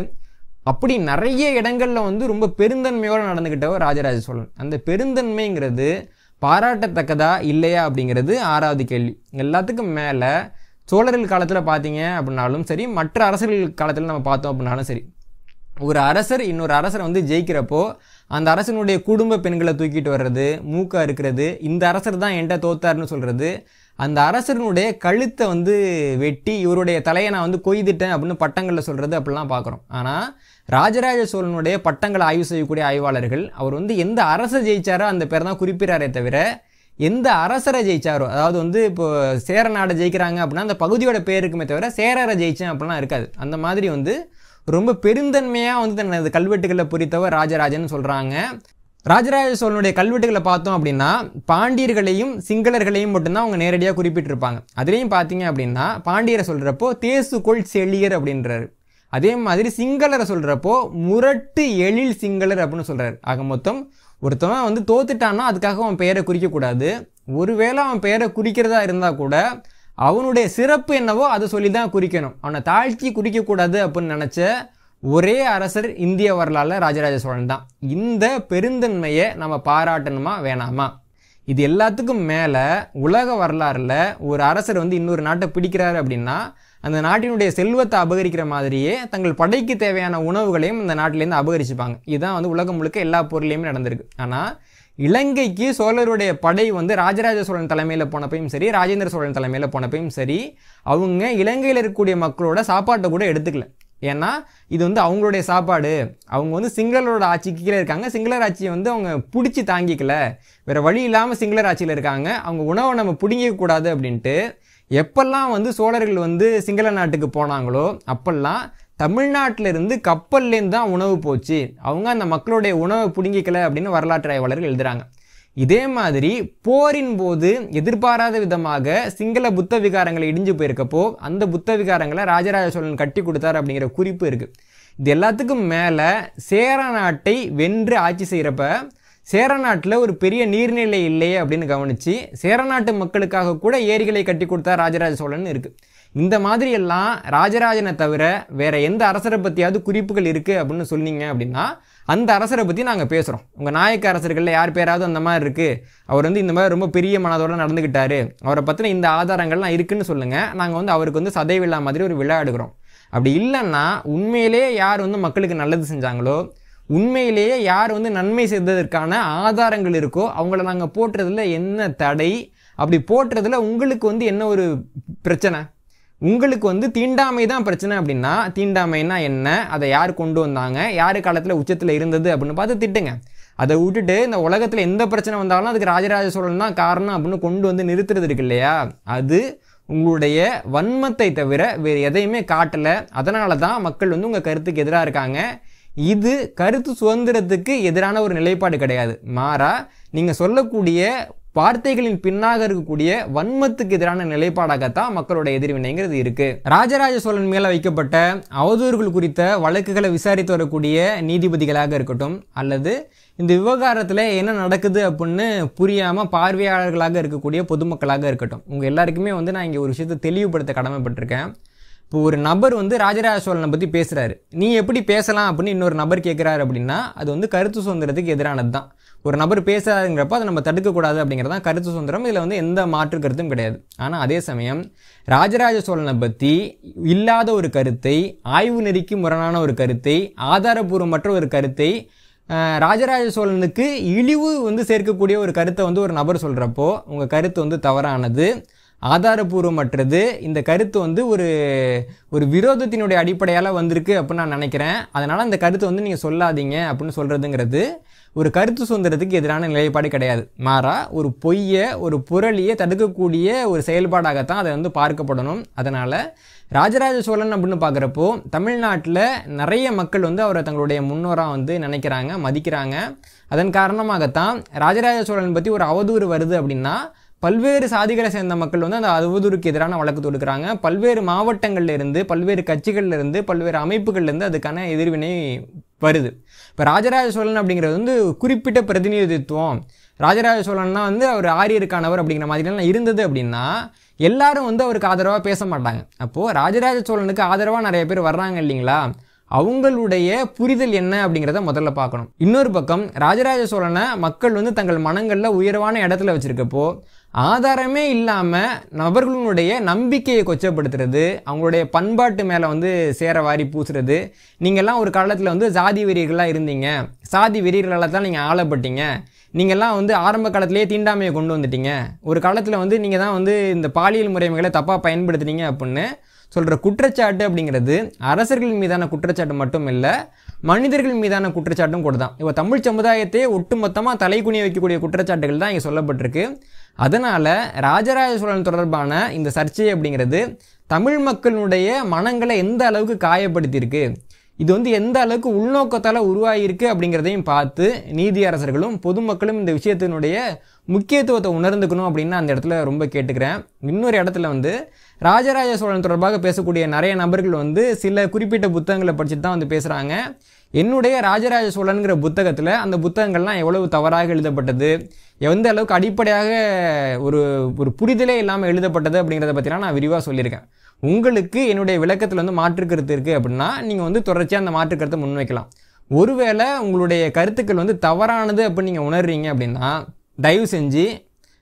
அப்படி நிறைய இடங்களில் வந்து ரொம்ப பெருந்தன்மையோடு நடந்துக்கிட்டவர் ராஜராஜ சோழன் அந்த பெருந்தன்மைங்கிறது பாராட்டத்தக்கதா இல்லையா அப்படிங்கிறது ஆறாவது கேள்வி. எல்லாத்துக்கும் மேலே சோழர்கள் காலத்தில் பார்த்தீங்க அப்படின்னாலும் சரி மற்ற அரசர்கள் காலத்தில் நம்ம பார்த்தோம் அப்படின்னாலும் சரி ஒரு அரசர் இன்னொரு அரசரை வந்து ஜெயிக்கிறப்போ அந்த அரசனுடைய குடும்ப பெண்களை தூக்கிட்டு வர்றது மூக்கா இருக்கிறது இந்த அரசர் தான் என்கிட்ட தோத்தாருன்னு சொல்கிறது அந்த அரசனுடைய கழுத்தை வந்து வெட்டி இவருடைய தலையை நான் வந்து கொய்துட்டேன் அப்படின்னு பட்டங்களில் சொல்கிறது அப்படிலாம் பார்க்குறோம் ஆனால் ராஜராஜ சோழனுடைய பட்டங்களை ஆய்வு செய்யக்கூடிய ஆய்வாளர்கள் அவர் வந்து எந்த அரசை ஜெயிச்சாரோ அந்த பேர் தான் குறிப்பிடாரே தவிர எந்த அரசரை ஜெயிச்சாரோ அதாவது வந்து இப்போ சேர நாடை ஜெயிக்கிறாங்க அப்படின்னா அந்த பகுதியோட பேர் இருக்குமே தவிர சேரரை ஜெயிச்சேன் அப்படிலாம் இருக்காது. அந்த மாதிரி வந்து ரொம்ப பெருந்தன்மையாக வந்து தனது கல்வெட்டுகளை பொறித்தவர் ராஜராஜன் சொல்கிறாங்க ராஜராஜ சோழனுடைய கல்வெட்டுகளை பார்த்தோம் அப்படின்னா பாண்டியர்களையும் சிங்களர்களையும் மட்டும்தான் அவங்க நேரடியாக குறிப்பிட்டிருப்பாங்க. அதுலேயும் பார்த்தீங்க அப்படின்னா பாண்டியரை சொல்கிறப்போ தேசு கொள் செழியர் அப்படின்றாரு. அதே மாதிரி சிங்களரை சொல்கிறப்போ முரட்டு எழில் சிங்களர் அப்படின்னு சொல்கிறார் ஆக மொத்தம் ஒருத்தவன் வந்து தோத்துட்டான்னா அதுக்காக அவன் பெயரை குறிக்கக்கூடாது. ஒருவேளை அவன் பெயரை குறிக்கிறதா இருந்தால் கூட அவனுடைய சிறப்பு என்னவோ அதை சொல்லி தான் குறிக்கணும். அவனை தாழ்த்தி குறிக்கக்கூடாது அப்படின்னு நினச்ச ஒரே அரசர் இந்திய வரலாறு ராஜராஜ சோழன் தான். இந்த பெருந்தன்மையை நம்ம பாராட்டணுமா வேணாமா? இது எல்லாத்துக்கும் மேலே உலக வரலாறில் ஒரு அரசர் வந்து இன்னொரு நாட்டை பிடிக்கிறாரு அப்படின்னா அந்த நாட்டினுடைய செல்வத்தை அபகரிக்கிற மாதிரியே தங்கள் படைக்கு தேவையான உணவுகளையும் இந்த நாட்டிலேருந்து அபகரிச்சுப்பாங்க. இதுதான் வந்து உலகம் முழுக்க எல்லா பொருளையுமே நடந்திருக்கு. ஆனால் இலங்கைக்கு சோழருடைய படை வந்து ராஜராஜ சோழன் தலைமையில் போனப்பையும் சரி ராஜேந்திர சோழன் தலைமையில் போனப்பையும் சரி அவங்க இலங்கையில் இருக்கக்கூடிய மக்களோட சாப்பாட்டை கூட எடுத்துக்கல. ஏன்னா இது வந்து அவங்களுடைய சாப்பாடு. அவங்க வந்து சிங்களரோட ஆட்சிக்கு கீழே இருக்காங்க. சிங்களர் ஆட்சியை வந்து அவங்க பிடிச்சி தாங்கிக்கல. வேறு வழி இல்லாமல் சிங்களர் ஆட்சியில் இருக்காங்க. அவங்க உணவை நம்ம பிடுங்கிக்கக்கூடாது அப்படின்ட்டு எப்பெல்லாம் வந்து சோழர்கள் வந்து சிங்கள நாட்டுக்கு போனாங்களோ அப்பெல்லாம் தமிழ்நாட்டிலிருந்து கப்பல்லேருந்து தான் உணவு போச்சு. அவங்க அந்த மக்களுடைய உணவை பிடுங்கிக்கல அப்படின்னு வரலாற்று ஆய்வாளர்கள் எழுதுறாங்க. இதே மாதிரி போரின் போது எதிர்பாராத விதமாக சிங்கள புத்த விகாரங்களை இடிஞ்சு போயிருக்கப்போ அந்த புத்த விகாரங்களை ராஜராஜ சோழன் கட்டி கொடுத்தார் அப்படிங்கிற குறிப்பு இருக்குது இது எல்லாத்துக்கும் மேலே சேர நாட்டை வென்று ஆட்சி செய்கிறப்ப சேரநாட்டில் ஒரு பெரிய நீர்நிலை இல்லையே அப்படின்னு கவனித்து சேரநாட்டு மக்களுக்காக கூட ஏரிகளை கட்டி கொடுத்தா ராஜராஜ சோழன் இருக்குது இந்த மாதிரி எல்லாம் ராஜராஜனை தவிர வேறு எந்த அரசரை பற்றியாவது குறிப்புகள் இருக்குது அப்படின்னு சொன்னீங்க அப்படின்னா அந்த அரசரை பற்றி நாங்கள் பேசுகிறோம் உங்கள் நாயக்க அரசர்களில் யார் பேராவது அந்த மாதிரி இருக்குது அவர் வந்து இந்த மாதிரி ரொம்ப பெரிய மனதோடு நடந்துக்கிட்டாரு அவரை பற்றின இந்த ஆதாரங்கள்லாம் இருக்குதுன்னு சொல்லுங்கள் நாங்கள் வந்து அவருக்கு வந்து சதை விழா மாதிரி ஒரு விழா எடுக்கிறோம் அப்படி இல்லைன்னா உண்மையிலேயே யார் வந்து மக்களுக்கு நல்லது செஞ்சாங்களோ உண்மையிலேயே யார் வந்து நன்மை செய்ததற்கான ஆதாரங்கள் இருக்கோ அவங்கள நாங்கள் போட்டுறதுல என்ன தடை? அப்படி போட்டுறதுல உங்களுக்கு வந்து என்ன ஒரு பிரச்சனை? உங்களுக்கு வந்து தீண்டாமை தான் பிரச்சனை அப்படின்னா தீண்டாமைனா என்ன? அதை யார் கொண்டு வந்தாங்க? யார் காலத்தில் உச்சத்தில் இருந்தது அப்படின்னு பார்த்து திட்டுங்க. அதை விட்டுட்டு இந்த உலகத்தில் எந்த பிரச்சனை வந்தாலும் அதுக்கு ராஜராஜ சோழன் தான் காரணம் அப்படின்னு கொண்டு வந்து நிறுத்துறது இருக்கு இல்லையா? அது உங்களுடைய வன்மத்தை தவிர வேறு எதையுமே காட்டலை. அதனால தான் மக்கள் வந்து உங்கள் கருத்துக்கு எதிராக இருக்காங்க. இது கருத்து சுதந்திரத்துக்கு எதிரான ஒரு நிலைப்பாடு கிடையாது. மாறா நீங்கள் சொல்லக்கூடிய வார்த்தைகளின் பின்னாக இருக்கக்கூடிய வன்மத்துக்கு எதிரான நிலைப்பாடாகத்தான் மக்களோட எதிர்வினைங்கிறது இருக்கு. ராஜராஜ சோழன் மேல வைக்கப்பட்ட அவதூறுகள் குறித்த வழக்குகளை விசாரித்து வரக்கூடிய நீதிபதிகளாக இருக்கட்டும் அல்லது இந்த விவகாரத்தில் என்ன நடக்குது அப்படின்னு புரியாமல் பார்வையாளர்களாக இருக்கக்கூடிய பொதுமக்களாக இருக்கட்டும். உங்கள் எல்லாருக்குமே வந்து நான் இங்கே ஒரு விஷயத்தை தெளிவுபடுத்த கடமைப்பட்டிருக்கேன். இப்போ ஒரு நபர் வந்து ராஜராஜ சோழனை பற்றி பேசுகிறாரு நீ எப்படி பேசலாம் அப்படின்னு இன்னொரு நபர் கேட்குறாரு அப்படின்னா அது வந்து கருத்து சுதந்திரத்துக்கு எதிரானது தான். ஒரு நபர் பேசுறாருங்கிறப்ப அதை நம்ம தடுக்கக்கூடாது அப்படிங்கிறது தான் கருத்து சுதந்திரம். இதில் வந்து எந்த மாற்று கருத்தும் கிடையாது. ஆனால் அதே சமயம் ராஜராஜ சோழனை பற்றி இல்லாத ஒரு கருத்தை ஆய்வு நெறிக்கு முரணான ஒரு கருத்தை ஆதாரபூர்வமற்ற ஒரு கருத்தை ராஜராஜ சோழனுக்கு இழிவு வந்து சேர்க்கக்கூடிய ஒரு கருத்தை வந்து ஒரு நபர் சொல்கிறப்போ உங்கள் கருத்து வந்து தவறானது. ஆதாரபூர்வமற்றது. இந்த கருத்து வந்து ஒரு ஒரு விரோதத்தினுடைய அடிப்படையால் வந்திருக்கு அப்படின்னு நான் நினைக்கிறேன். அதனால் அந்த கருத்தை வந்து நீங்கள் சொல்லாதீங்க அப்படின்னு சொல்கிறதுங்கிறது ஒரு கருத்து சுதந்திரத்துக்கு எதிரான நிலைப்பாடு கிடையாது. மாறா ஒரு பொய்யை ஒரு புரளியை தடுக்கக்கூடிய ஒரு செயல்பாடாகத்தான் அதை வந்து பார்க்கப்படணும். அதனால் ராஜராஜ சோழன் அப்படின்னு பார்க்குறப்போ தமிழ்நாட்டில் நிறைய மக்கள் வந்து அவரை தங்களுடைய முன்னோராக வந்து நினைக்கிறாங்க மதிக்கிறாங்க. அதன் காரணமாகத்தான் ராஜராஜ சோழன் பற்றி ஒரு அவதூறு வருது அப்படின்னா பல்வேறு சாதிகளை சேர்ந்த மக்கள் வந்து அந்த அவதூறுக்கு எதிரான வழக்கு தொடுக்கிறாங்க. பல்வேறு மாவட்டங்கள்ல இருந்து பல்வேறு கட்சிகள்ல இருந்து பல்வேறு அமைப்புகள்ல இருந்து அதுக்கான எதிர்வினை வருது. இப்போ ராஜராஜ சோழன் அப்படிங்கிறது வந்து குறிப்பிட்ட பிரதிநிதித்துவம். ராஜராஜ சோழன்னா வந்து அவர் ஆரியருக்கானவர் அப்படிங்கிற மாதிரிலாம் இருந்தது அப்படின்னா எல்லாரும் வந்து அவருக்கு ஆதரவாக பேச மாட்டாங்க. அப்போது ராஜராஜ சோழனுக்கு ஆதரவாக நிறைய பேர் வர்றாங்க இல்லைங்களா? அவங்களுடைய புரிதல் என்ன அப்படிங்கிறத முதல்ல பார்க்கணும். இன்னொரு பக்கம் ராஜராஜ சோழனை மக்கள் வந்து தங்கள் மனங்களில் உயர்வான இடத்துல வச்சிருக்கப்போ ஆதாரமே இல்லாமல் நபர்களுடைய நம்பிக்கையை கொச்சப்படுத்துறது அவங்களுடைய பண்பாட்டு மேலே வந்து சேர வாரி பூசுறது. நீங்கள்லாம் ஒரு காலத்தில் வந்து சாதி வெறியர்களாக இருந்தீங்க. சாதி வெறியர்களால் தான் நீங்கள் ஆளப்பட்டீங்க. நீங்கள்லாம் வந்து ஆரம்ப காலத்திலேயே தீண்டாமையை கொண்டு வந்துட்டீங்க. ஒரு காலத்தில் வந்து நீங்கள் தான் வந்து இந்த பாலியல் முறைமைகளை தப்பாக பயன்படுத்துனீங்க அப்படின்னு சொல்கிற குற்றச்சாட்டு அப்படிங்கிறது அரசர்கள் மீதான குற்றச்சாட்டு மட்டும் இல்லை மனிதர்கள் மீதான குற்றச்சாட்டும் கூட தான். இப்போ தமிழ் சமுதாயத்தை ஒட்டுமொத்தமாக தலைக்குனிய வைக்கக்கூடிய குற்றச்சாட்டுகள் தான் இங்கே சொல்லப்பட்டிருக்கு. அதனால் ராஜராஜ சோழன் தொடர்பான இந்த சர்ச்சை அப்படிங்கிறது தமிழ் மக்களுடைய மனங்களை எந்த அளவுக்கு காயப்படுத்தியிருக்கு இது வந்து எந்த அளவுக்கு உள்நோக்கத்தால் உருவாகியிருக்கு அப்படிங்கிறதையும் பார்த்து நீதி அரசர்களும் பொதுமக்களும் இந்த விஷயத்தினுடைய முக்கியத்துவத்தை உணர்ந்துக்கணும் அப்படின்னு அந்த இடத்துல ரொம்ப கேட்டுக்கிறேன். இன்னொரு இடத்துல வந்து ராஜராஜ சோழன் தொடர்பாக பேசக்கூடிய நிறைய நபர்கள் வந்து சில குறிப்பிட்ட புத்தகங்களை படிச்சுட்டு தான் வந்து பேசுகிறாங்க என்னுடைய ராஜராஜ சோழனுங்கிற புத்தகத்தில் அந்த புத்தகங்கள்லாம் எவ்வளவு தவறாக எழுதப்பட்டது எந்த அளவுக்கு அடிப்படையாக ஒரு ஒரு புரிதலே இல்லாமல் எழுதப்பட்டது அப்படிங்கிறத பற்றிலாம் நான் விரிவாக சொல்லியிருக்கேன். உங்களுக்கு என்னுடைய விளக்கத்தில் வந்து மாற்று கருத்து இருக்குது அப்படின்னா நீங்கள் வந்து தொடர்ச்சியாக அந்த மாற்று கருத்தை முன்வைக்கலாம். ஒருவேளை உங்களுடைய கருத்துக்கள் வந்து தவறானது அப்படின்னு நீங்கள் உணர்றீங்க அப்படின்னா தயவு செஞ்சு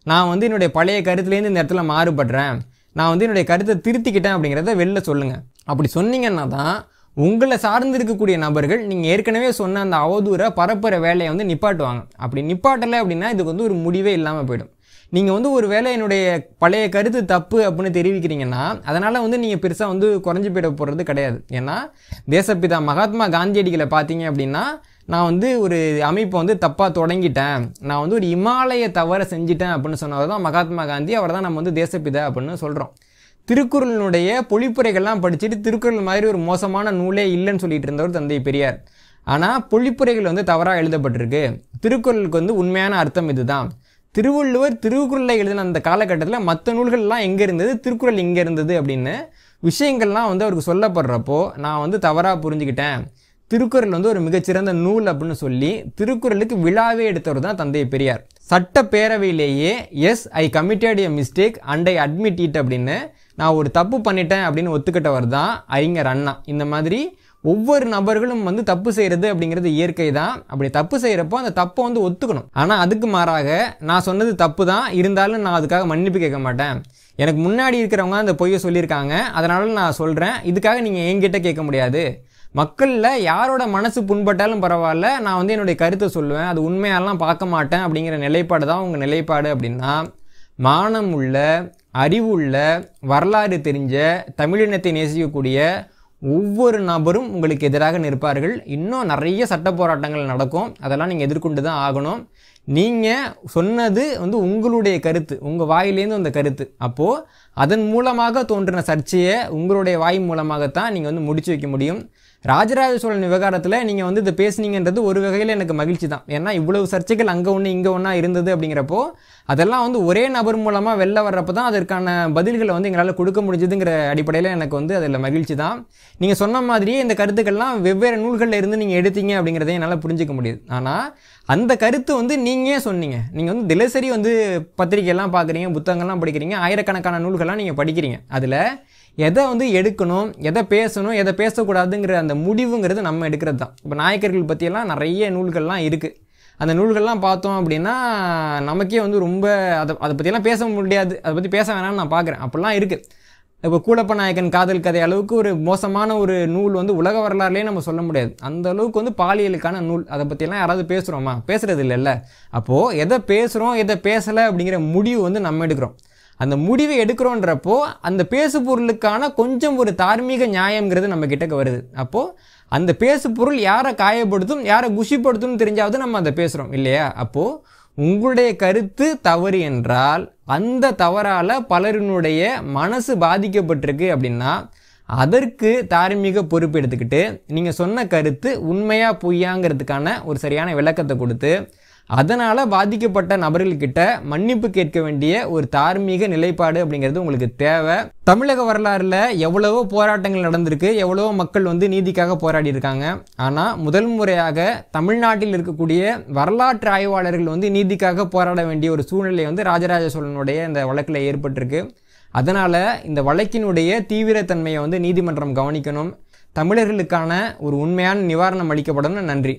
நான் வந்து என்னுடைய பழைய கருத்துலேருந்து இந்த இடத்துல மாறுபடுறேன். நான் வந்து என்னுடைய கருத்தை திருத்திக்கிட்டேன் அப்படிங்கிறத வெளில சொல்லுங்கள் அப்படி சொன்னீங்கன்னா தான் உங்களை சார்ந்து இருக்கக்கூடிய நபர்கள் நீங்கள் ஏற்கனவே சொன்ன அந்த அவதூறை பரப்புற வேலையை வந்து நிப்பாட்டுவாங்க. அப்படி நிப்பாட்டலை அப்படின்னா இதுக்கு வந்து ஒரு முடிவே இல்லாமல் போயிடும். நீங்கள் வந்து ஒரு வேளை என்னுடைய பழைய கருத்து தப்பு அப்படின்னு தெரிவிக்கிறீங்கன்னா அதனால் வந்து நீங்கள் பெருசாக வந்து குறைஞ்சி போயிட போகிறது கிடையாது. ஏன்னா தேசப்பிதா மகாத்மா காந்தியடிகளை பார்த்தீங்க அப்படின்னா நான் வந்து ஒரு அமைப்பை வந்து தப்பாக தொடங்கிட்டேன். நான் வந்து ஒரு இமாலய தவறை செஞ்சிட்டேன் அப்படின்னு சொன்னவர் தான் மகாத்மா காந்தி அவர் தான் நம்ம வந்து தேசப்பிதா அப்படின்னு சொல்கிறோம் திருக்குறளினுடைய பொழிப்புரைகள்லாம் படிச்சுட்டு திருக்குறள் மாதிரி ஒரு மோசமான நூலே இல்லைன்னு சொல்லிட்டு இருந்தவர் தந்தை பெரியார். ஆனால் பொழிப்புரைகள் வந்து தவறாக எழுதப்பட்டிருக்கு. திருக்குறளுக்கு வந்து உண்மையான அர்த்தம் இதுதான். திருவள்ளுவர் திருக்குறளை எழுதின அந்த காலகட்டத்தில் மற்ற நூல்கள்லாம் எங்கே இருந்தது? திருக்குறள் இங்கே இருந்தது அப்படின்னு விஷயங்கள்லாம் வந்து அவருக்கு சொல்லப்படுறப்போ நான் வந்து தவறாக புரிஞ்சுக்கிட்டேன். திருக்குறள் வந்து ஒரு மிகச்சிறந்த நூல் அப்படின்னு சொல்லி திருக்குறளுக்கு விழாவே எடுத்தவர் தான் தந்தை Periyar. சட்டப்பேரவையிலேயே yes I committed a mistake and I admit it அப்படின்னு நான் ஒரு தப்பு பண்ணிட்டேன் அப்படின்னு ஒத்துக்கிட்டவர் தான் அறிஞர் அண்ணா. இந்த மாதிரி ஒவ்வொரு நபர்களும் வந்து தப்பு செய்கிறது அப்படிங்கிறது இயற்கை தான். அப்படி தப்பு செய்கிறப்போ அந்த தப்பை வந்து ஒத்துக்கணும். ஆனால் அதுக்கு மாறாக நான் சொன்னது தப்பு தான். இருந்தாலும் நான் அதுக்காக மன்னிப்பு கேட்க மாட்டேன். எனக்கு முன்னாடி இருக்கிறவங்க அந்த பொய்யை சொல்லியிருக்காங்க. அதனால நான் சொல்கிறேன் இதுக்காக நீங்கள் என்கிட்ட கேட்க முடியாது. மக்களில் யாரோட மனசு புண்பட்டாலும் பரவாயில்ல. நான் வந்து என்னுடைய கருத்தை சொல்லுவேன். அது உண்மையாலாம் பார்க்க மாட்டேன் அப்படிங்கிற நிலைப்பாடு தான் உங்கள் நிலைப்பாடு அப்படின்னா மானம் உள்ள அறிவுள்ள வரலாறு தெரிஞ்ச தமிழினத்தை நேசிக்கக்கூடிய ஒவ்வொரு நபரும் உங்களுக்கு எதிராக நிற்பார்கள். இன்னும் நிறைய சட்ட போராட்டங்கள் நடக்கும். அதெல்லாம் நீங்கள் எதிர்கொண்டு தான் ஆகணும். நீங்கள் சொன்னது வந்து உங்களுடைய கருத்து உங்கள் வாயிலேருந்து அந்த கருத்து. அப்போது அதன் மூலமாக தோன்றின சர்ச்சையை உங்களுடைய வாய் மூலமாகத்தான் நீங்கள் வந்து முடிச்சு வைக்க முடியும். ராஜராஜ சோழன் விவகாரத்தில் நீங்கள் வந்து இதை பேசுனீங்கன்றது ஒரு வகையில் எனக்கு மகிழ்ச்சி தான். ஏன்னா இவ்வளவு சர்ச்சைகள் அங்கே ஒன்று இங்கே ஒன்றா இருந்தது அப்படிங்கிறப்போ அதெல்லாம் வந்து ஒரே நபர் மூலமாக வெளில வர்றப்போ தான் அதற்கான பதில்களை வந்து எங்களால் கொடுக்க முடிஞ்சதுங்கிற அடிப்படையில் எனக்கு வந்து அதில் மகிழ்ச்சி தான். நீங்கள் சொன்ன மாதிரியே இந்த கருத்துக்கள்லாம் வெவ்வேறு நூல்களில் இருந்து நீங்கள் எடுத்தீங்க அப்படிங்கிறதையும் என்னால் புரிஞ்சிக்க முடியுது. ஆனால் அந்த கருத்து வந்து நீங்கள் சொன்னீங்க. நீங்கள் வந்து தினசரி வந்து பத்திரிக்கையெல்லாம் பார்க்குறீங்க புத்தகங்கள்லாம் படிக்கிறீங்க ஆயிரக்கணக்கான நூல்கள்லாம் நீங்கள் படிக்கிறீங்க. அதில் எதை வந்து எடுக்கணும் எதை பேசணும் எதை பேசக்கூடாதுங்கிற அந்த முடிவுங்கிறது நம்ம எடுக்கிறது தான். இப்போ நாயக்கர்கள் பற்றியெல்லாம் நிறைய நூல்கள்லாம் இருக்குது அந்த நூல்கள்லாம் பார்த்தோம் அப்படின்னா நமக்கே வந்து ரொம்ப அதை அதை பற்றியெல்லாம் பேச முடியாது. அதை பற்றி பேச வேணாம்னு நான் பார்க்குறேன் அப்படிலாம் இருக்குது இப்போ கூடப்ப நாயக்கன் காதல் கதை அளவுக்கு ஒரு மோசமான ஒரு நூல் வந்து உலக வரலாறுலேயே நம்ம சொல்ல முடியாது. அந்த அளவுக்கு வந்து பாலியலுக்கான நூல். அதை பற்றியெல்லாம் யாராவது பேசுகிறோமா பேசுகிறது இல்லைல்ல. அப்போது எதை பேசுகிறோம் எதை பேசலை அப்படிங்கிற முடிவு வந்து நம்ம எடுக்கிறோம். அந்த முடிவை எடுக்கிறோன்றப்போ அந்த பேசு பொருளுக்கான கொஞ்சம் ஒரு தார்மீக நியாயங்கிறது நம்ம கிட்டக்க வருது. அப்போது அந்த பேசு பொருள் யாரை காயப்படுத்தும் யாரை குஷிப்படுத்தும் தெரிஞ்சாவது நம்ம அதை பேசுகிறோம் இல்லையா? அப்போது உங்களுடைய கருத்து தவறு என்றால் அந்த தவறால் பலரினுடைய மனசு பாதிக்கப்பட்டிருக்கு அப்படின்னா அதற்கு தார்மீக பொறுப்பு எடுத்துக்கிட்டு நீங்கள் சொன்ன கருத்து உண்மையாக பொய்யாங்கிறதுக்கான ஒரு சரியான விளக்கத்தை கொடுத்து அதனால் பாதிக்கப்பட்ட நபர்கள்கிட்ட மன்னிப்பு கேட்க வேண்டிய ஒரு தார்மீக நிலைப்பாடு அப்படிங்கிறது உங்களுக்கு தேவை. தமிழக வரலாறுல எவ்வளவோ போராட்டங்கள் நடந்திருக்கு. எவ்வளவோ மக்கள் வந்து நீதிக்காக போராடி இருக்காங்க ஆனால் முதல் முறையாக தமிழ்நாட்டில் இருக்கக்கூடிய வரலாற்று ஆய்வாளர்கள் வந்து நீதிக்காக போராட வேண்டிய ஒரு சூழ்நிலை வந்து ராஜராஜ சோழனுடைய இந்த வழக்கில் ஏற்பட்டிருக்கு. அதனால் இந்த வழக்கினுடைய தீவிரத்தன்மையை வந்து நீதிமன்றம் கவனிக்கணும். தமிழர்களுக்கான ஒரு உண்மையான நிவாரணம் அளிக்கப்படணும் நன்றி.